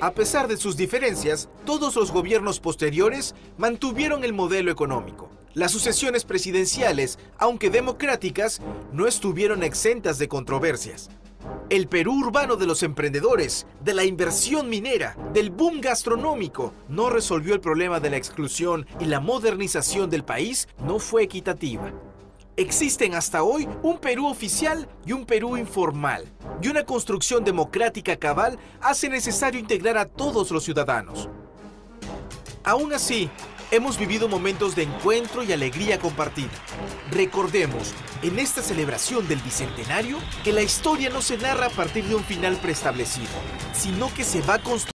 A pesar de sus diferencias, todos los gobiernos posteriores mantuvieron el modelo económico. Las sucesiones presidenciales, aunque democráticas, no estuvieron exentas de controversias. El Perú urbano de los emprendedores, de la inversión minera, del boom gastronómico, no resolvió el problema de la exclusión y la modernización del país no fue equitativa. Existen hasta hoy un Perú oficial y un Perú informal, y una construcción democrática cabal hace necesario integrar a todos los ciudadanos. Aún así, hemos vivido momentos de encuentro y alegría compartida. Recordemos, en esta celebración del Bicentenario, que la historia no se narra a partir de un final preestablecido, sino que se va construyendo